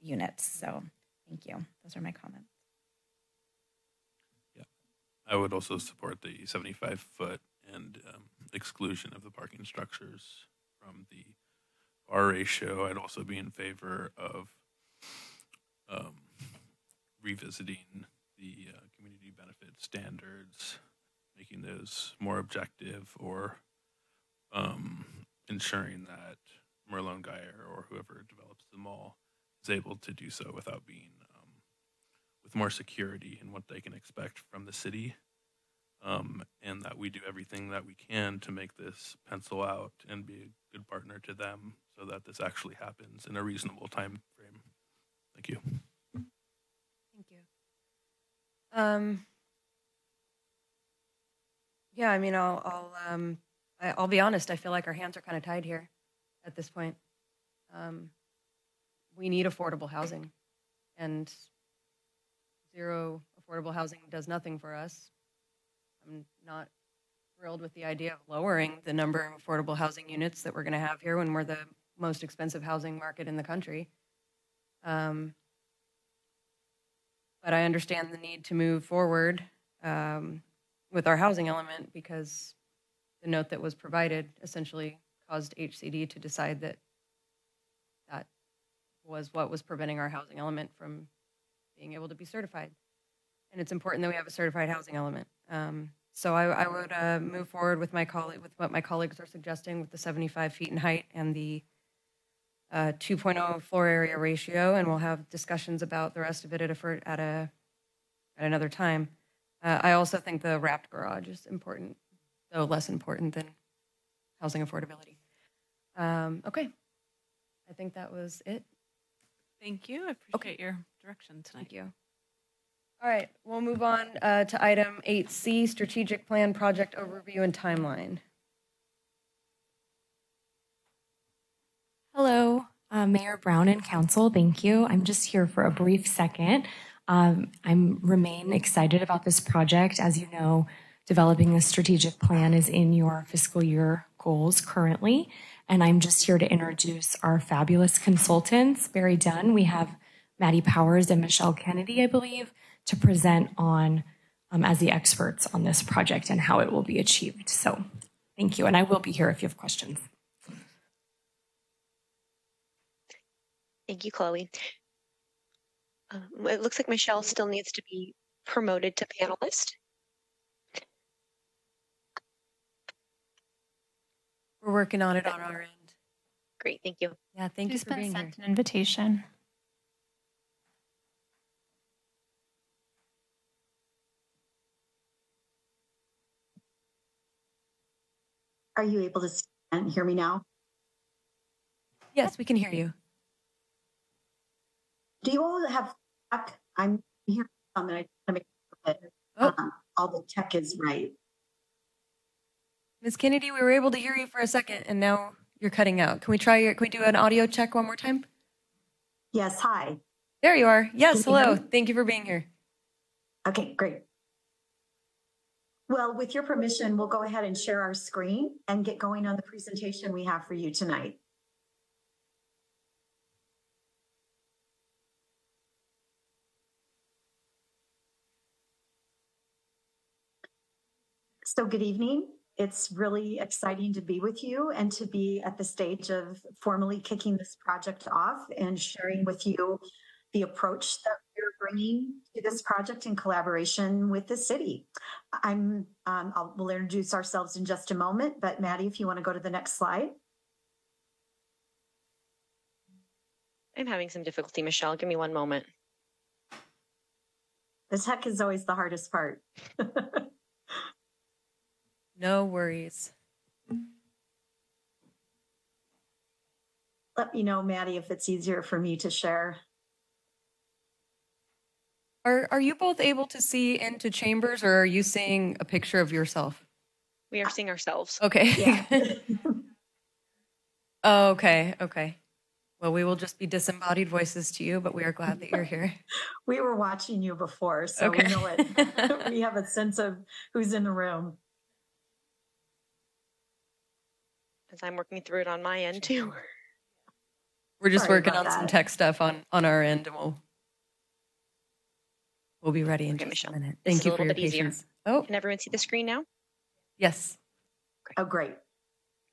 units. So thank you. Those are my comments. Yeah. I would also support the 75 foot and um, exclusion of the parking structures from the R ratio. I'd also be in favor of um, revisiting the uh, community benefit standards, making those more objective, or um, ensuring that Merlone Geier or whoever develops the mall is able to do so without being um, with more security in what they can expect from the city. Um, and that we do everything that we can to make this pencil out and be a good partner to them so that this actually happens in a reasonable time frame. Thank you. Thank you. Um, yeah, I mean, I'll, I'll, um, I, I'll be honest. I feel like our hands are kind of tied here at this point. Um, we need affordable housing, and zero affordable housing does nothing for us. I'm not thrilled with the idea of lowering the number of affordable housing units that we're going to have here when we're the most expensive housing market in the country. Um, but I understand the need to move forward um, with our housing element because the note that was provided essentially caused HCD to decide that that was what was preventing our housing element from being able to be certified. And it's important that we have a certified housing element. Um, so I, I would uh, move forward with my colleague, with what my colleagues are suggesting with the 75 feet in height and the uh, 2.0 floor area ratio, and we'll have discussions about the rest of it at a, at a at another time. Uh, I also think the wrapped garage is important, though less important than housing affordability. Um, okay, I think that was it. Thank you. I appreciate your direction tonight. Thank you. All right, we'll move on uh, to item 8C, strategic plan, project overview, and timeline. Hello, uh, Mayor Brown and Council. Thank you. I'm just here for a brief second. Um, I'm remain excited about this project. As you know, developing a strategic plan is in your fiscal year goals currently. And I'm just here to introduce our fabulous consultants. BerryDunn, we have Maddie Powers and Michelle Kennedy, I believe, to present on um, as the experts on this project and how it will be achieved. So thank you. And I will be here if you have questions. Thank you, Chloe. Um, it looks like Michelle still needs to be promoted to panelist. We're working on it on our end. Great, thank you. Yeah, thank She's you for been being sent here. an invitation. Are you able to see and hear me now? Yes, we can hear you. Do you all have tech? I'm hearing some and I want to make sure that um, all the tech is right. Ms. Kennedy, we were able to hear you for a second, and now you're cutting out. Can we try your? Can we do an audio check one more time? Yes, hi. There you are. Yes, Can hello. Thank you for being here. Okay, great. Well, with your permission, we'll go ahead and share our screen and get going on the presentation we have for you tonight. So good evening. It's really exciting to be with you and to be at the stage of formally kicking this project off and sharing with you the approach that bringing to this project in collaboration with the city. I'm, um, I'll, we'll introduce ourselves in just a moment, but Maddie, if you want to go to the next slide. I'm having some difficulty, Michelle. Give me one moment. The tech is always the hardest part. *laughs* No worries. Let me know, Maddie, if it's easier for me to share. Are Are you both able to see into chambers, or are you seeing a picture of yourself? We are seeing ourselves. Okay. Oh, *laughs* okay, okay. Well, we will just be disembodied voices to you, but we are glad that you're here. *laughs* We were watching you before, so Okay. we know it. *laughs* we have a sense of who's in the room. As I'm working through it on my end too. We're just Sorry working on about some tech stuff on on our end, and we'll we'll be ready in Okay, just Michelle. a minute. Thank is you a for little your bit easier. patience. Oh, Can everyone see the screen now? yes. Oh, great.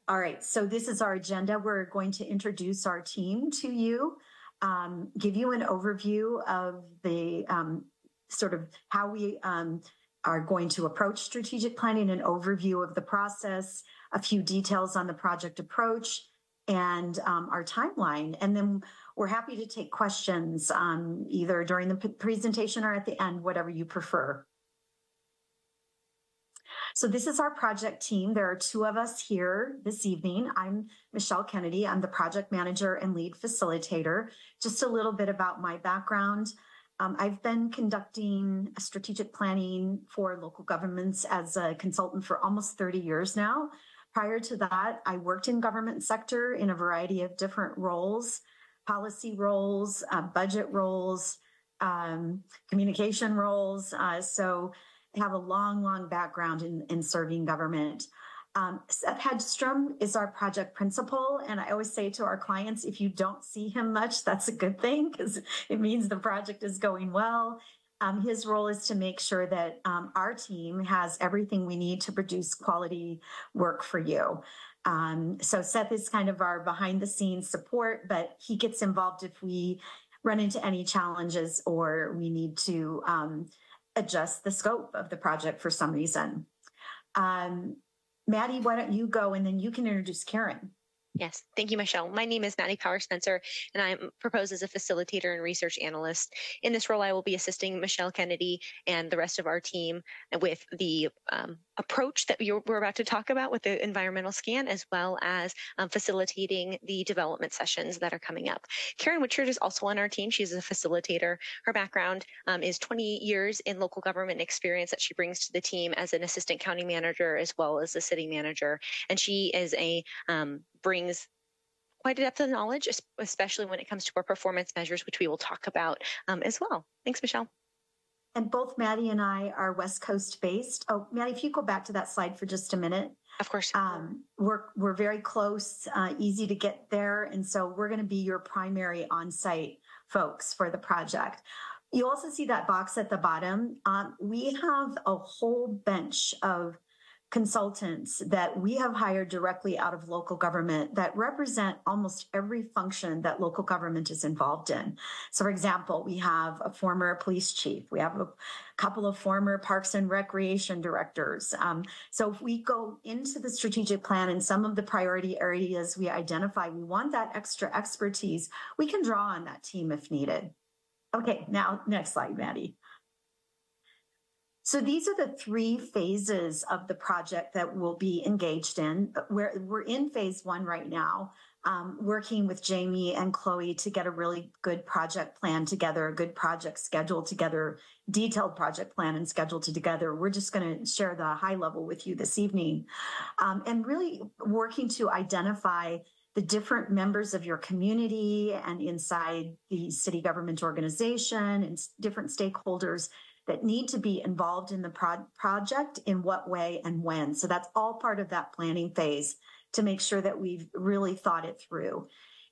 All right, so this is our agenda. We're going to introduce our team to you, um, give you an overview of the um, sort of how we um, are going to approach strategic planning, an overview of the process, a few details on the project approach, and um, our timeline. And then we're happy to take questions um, either during the p- presentation or at the end, whatever you prefer. So this is our project team. There are two of us here this evening. I'm Michelle Kennedy. I'm the project manager and lead facilitator. Just a little bit about my background. Um, I've been conducting strategic planning for local governments as a consultant for almost 30 years now. Prior to that, I worked in government sector in a variety of different roles, policy roles, uh, budget roles, um, communication roles. Uh, so have a long, long background in, in serving government. Um, Seth Hedstrom is our project principal. And I always say to our clients, if you don't see him much, that's a good thing because it means the project is going well. Um, his role is to make sure that um, our team has everything we need to produce quality work for you. Um, so Seth is kind of our behind the scenes support, but he gets involved if we run into any challenges or we need to um, adjust the scope of the project for some reason. Um, Maddie, why don't you go and then you can introduce Karen. Yes, thank you, Michelle. My name is Maddie Power Spencer, and I'm proposed as a facilitator and research analyst. In this role, I will be assisting Michelle Kennedy and the rest of our team with the um, approach that you're, we're about to talk about with the environmental scan, as well as um, facilitating the development sessions that are coming up. Karen Witchard is also on our team. She's a facilitator. Her background um, is 20 years in local government experience that she brings to the team as an assistant county manager as well as a city manager. And she is a um, brings quite a depth of knowledge, especially when it comes to our performance measures, which we will talk about um, as well. Thanks, Michelle. And both Maddie and I are West Coast based. Oh, Maddie, if you go back to that slide for just a minute. Of course. Um, we're, we're very close, uh, easy to get there. And so we're going to be your primary on-site folks for the project. You also see that box at the bottom. Um, we have a whole bench of consultants that we have hired directly out of local government that represent almost every function that local government is involved in. So, for example, we have a former police chief, we have a couple of former parks and recreation directors. Um, so, if we go into the strategic plan and some of the priority areas we identify, we want that extra expertise, we can draw on that team if needed. Okay, now next slide, Maddie. So these are the three phases of the project that we'll be engaged in. We're, we're in phase one right now, um, working with Jamie and Chloe to get a really good project plan together, a good project schedule together, detailed project plan and schedule together. We're just going to share the high level with you this evening um, and really working to identify the different members of your community and inside the city government organization and different stakeholders that need to be involved in the pro- project in what way and when. So that's all part of that planning phase to make sure that we've really thought it through.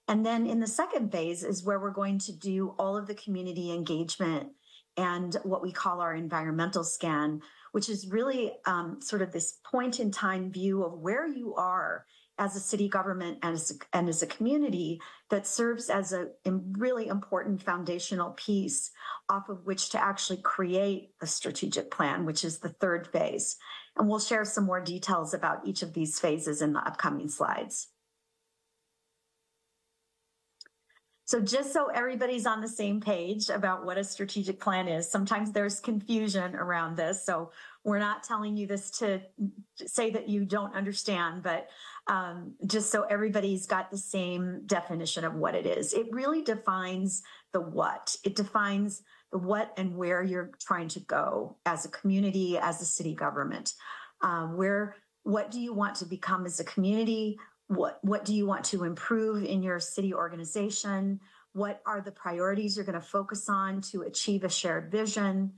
And then in the second phase is where we're going to do all of the community engagement and what we call our environmental scan, which is really um, sort of this point in time view of where you are as a city government and as a, and as a community that serves as a really important foundational piece off of which to actually create the strategic plan, which is the third phase. And we'll share some more details about each of these phases in the upcoming slides. So just so everybody's on the same page about what a strategic plan is, sometimes there's confusion around this. So we're not telling you this to say that you don't understand, but um, just so everybody's got the same definition of what it is. It really defines the what. It defines the what and where you're trying to go as a community, as a city government. Um, where What do you want to become as a community? What, what do you want to improve in your city organization? What are the priorities you're going to focus on to achieve a shared vision?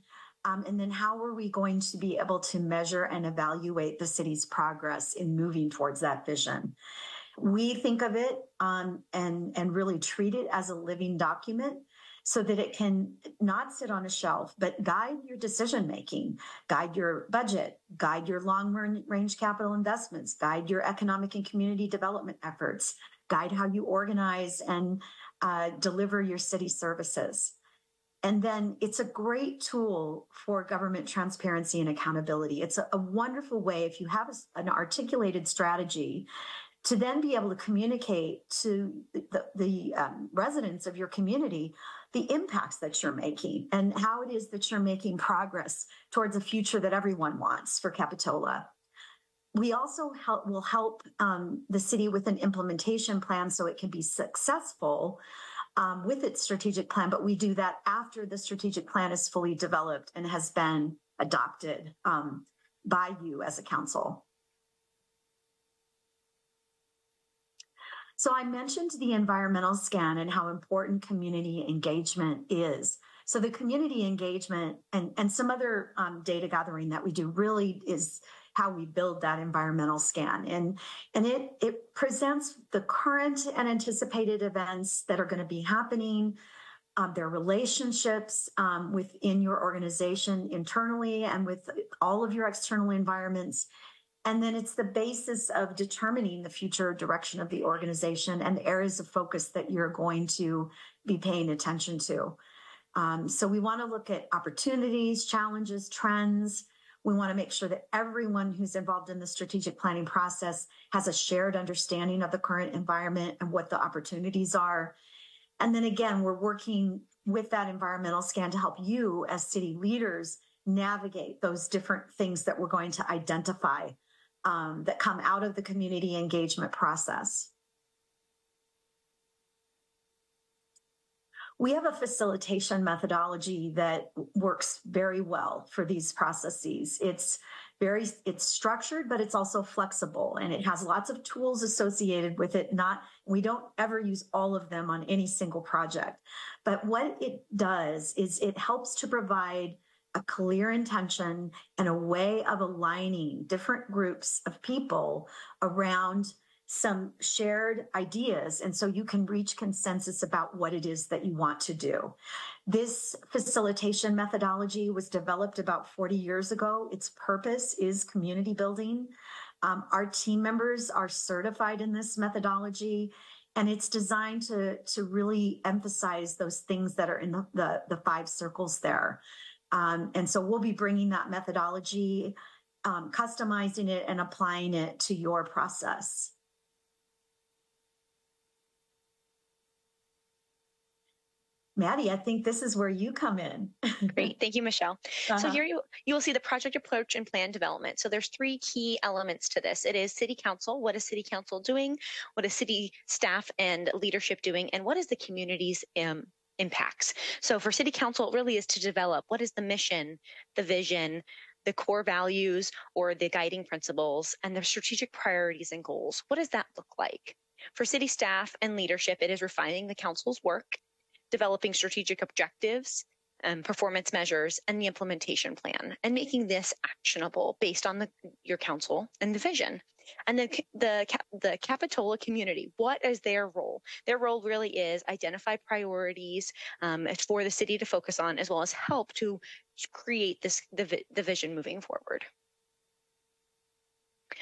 Um, and then how are we going to be able to measure and evaluate the city's progress in moving towards that vision? We think of it um, and, and really treat it as a living document so that it can not sit on a shelf, but guide your decision making, guide your budget, guide your long range capital investments, guide your economic and community development efforts, guide how you organize and uh, deliver your city services. And then it's a great tool for government transparency and accountability. It's a, a wonderful way if you have a, an articulated strategy to then be able to communicate to the, the um, residents of your community the impacts that you're making and how it is that you're making progress towards a future that everyone wants for Capitola. We also help, will help um, the city with an implementation plan so it can be successful um, with its strategic plan, but we do that after the strategic plan is fully developed and has been adopted um, by you as a council. So I mentioned the environmental scan and how important community engagement is. So the community engagement and, and some other um, data gathering that we do really is how we build that environmental scan. And, and it, it presents the current and anticipated events that are going to be happening, um, their relationships um, within your organization internally and with all of your external environments, and then it's the basis of determining the future direction of the organization and the areas of focus that you're going to be paying attention to. Um, so we want to look at opportunities, challenges, trends. We want to make sure that everyone who's involved in the strategic planning process has a shared understanding of the current environment and what the opportunities are. And then again, we're working with that environmental scan to help you as city leaders navigate those different things that we're going to identify um, that come out of the community engagement process. We have a facilitation methodology that works very well for these processes. It's very it's structured but it's also flexible and it has lots of tools associated with it not we don't ever use all of them on any single project but what it does is it helps to provide a clear intention and a way of aligning different groups of people around some shared ideas. And so you can reach consensus about what it is that you want to do. This facilitation methodology was developed about 40 years ago. Its purpose is community building. Um, our team members are certified in this methodology and it's designed to, to really emphasize those things that are in the, the, the five circles there. Um, and so we'll be bringing that methodology, um, customizing it, and applying it to your process. Maddie, I think this is where you come in. *laughs* Great, thank you, Michelle. Uh-huh. So here you you will see the project approach and plan development. So there's three key elements to this. It is City Council. What is City Council doing? What is City staff and leadership doing? And what is the community's um, impacts. So for city council, it really is to develop what is the mission, the vision, the core values or the guiding principles, and the strategic priorities and goals. What does that look like? For city staff and leadership, it is refining the council's work, developing strategic objectives, um, performance measures, and the implementation plan, and making this actionable based on the, your council and the vision. And then the the Capitola community, what is their role? Their role really is identify priorities um, for the city to focus on, as well as help to create this the, the vision moving forward.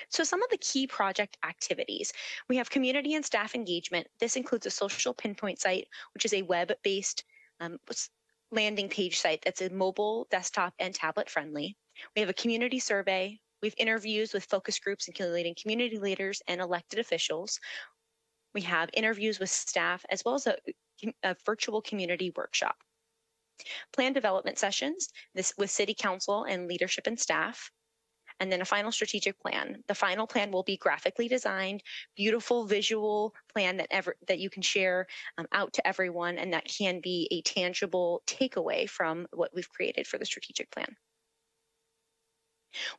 So some of the key project activities, we have community and staff engagement. This includes a social pinpoint site, which is a web-based um, landing page site that's a mobile, desktop, and tablet friendly. We have a community survey. We have interviews with focus groups, including community leaders and elected officials. We have interviews with staff as well as a, a virtual community workshop. Plan development sessions this with city council and leadership and staff and then a final strategic plan. The final plan will be graphically designed, beautiful visual plan that ever that you can share um, out to everyone, and that can be a tangible takeaway from what we've created for the strategic plan.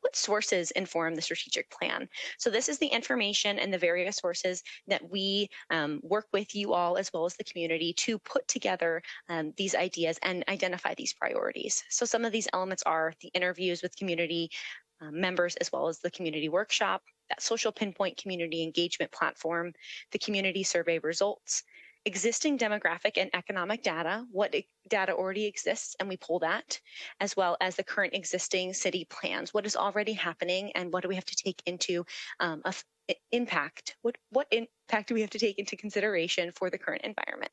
What sources inform the strategic plan? So, this is the information and the various sources that we um, work with you all as well as the community to put together um, these ideas and identify these priorities. So, some of these elements are the interviews with community uh, members as well as the community workshop, that social pinpoint community engagement platform, the community survey results, existing demographic and economic data, what data already exists, and we pull that, as well as the current existing city plans, what is already happening, and what do we have to take into um, impact? What what impact do we have to take into consideration for the current environment?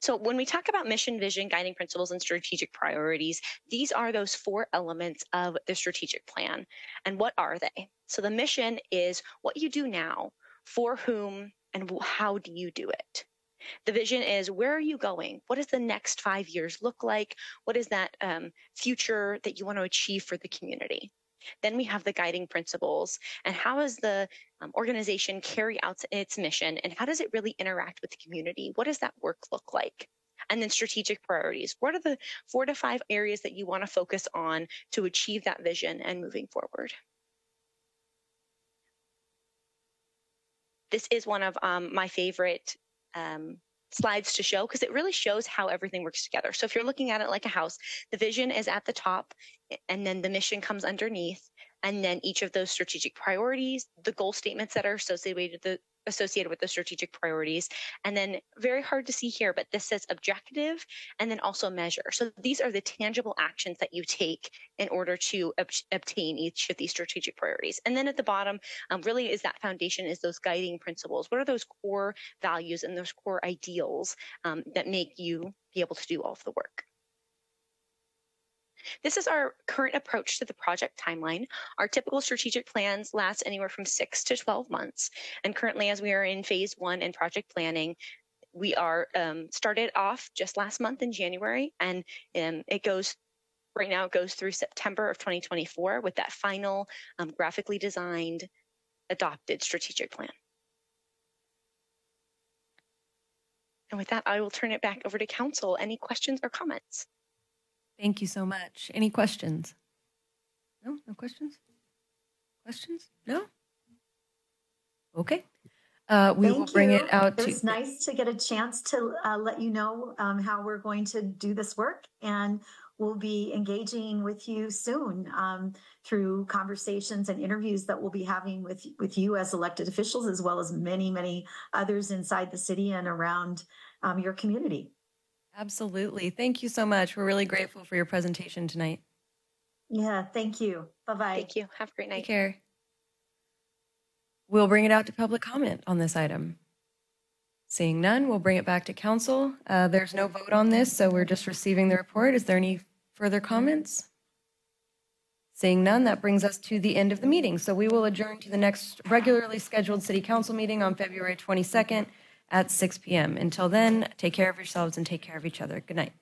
So, when we talk about mission, vision, guiding principles, and strategic priorities, these are those four elements of the strategic plan. And what are they? So, the mission is what you do now, for whom, and how do you do it? The vision is where are you going? What does the next five years look like? What is that um, future that you want to achieve for the community? Then we have the guiding principles and how is the um, organization carry out its mission and how does it really interact with the community? What does that work look like? And then strategic priorities. What are the four to five areas that you want to focus on to achieve that vision and moving forward? This is one of um, my favorite um, slides to show because it really shows how everything works together. So if you're looking at it like a house, the vision is at the top and then the mission comes underneath and then each of those strategic priorities, the goal statements that are associated with the associated with the strategic priorities and then very hard to see here but this says objective and then also measure. So these are the tangible actions that you take in order to ob- obtain each of these strategic priorities. And then at the bottom um, really is that foundation is those guiding principles. What are those core values and those core ideals um, that make you be able to do all of the work this is our current approach to the project timeline. Our typical strategic plans last anywhere from six to 12 months. And currently, as we are in phase one and project planning, we are um, started off just last month in January, and um, it goes right now. It goes through September of 2024 with that final um, graphically designed, adopted strategic plan. And with that, I will turn it back over to council. Any questions or comments? Thank you so much. Any questions? No, no questions? Questions? No? Okay. Uh, we will bring you. it out It to. was nice to get a chance to uh, let you know um, how we're going to do this work. And we'll be engaging with you soon um, through conversations and interviews that we'll be having with, with you as elected officials, as well as many, many others inside the city and around um, your community. Absolutely. Thank you so much. We're really grateful for your presentation tonight. Yeah, thank you. Bye bye. Thank you. Have a great night. Take care. We'll bring it out to public comment on this item. Seeing none, we'll bring it back to council. Uh, there's no vote on this, so we're just receiving the report. Is there any further comments? Seeing none, that brings us to the end of the meeting. So we will adjourn to the next regularly scheduled city council meeting on February 22nd at 6 p.m. Until then, take care of yourselves and take care of each other. Good night.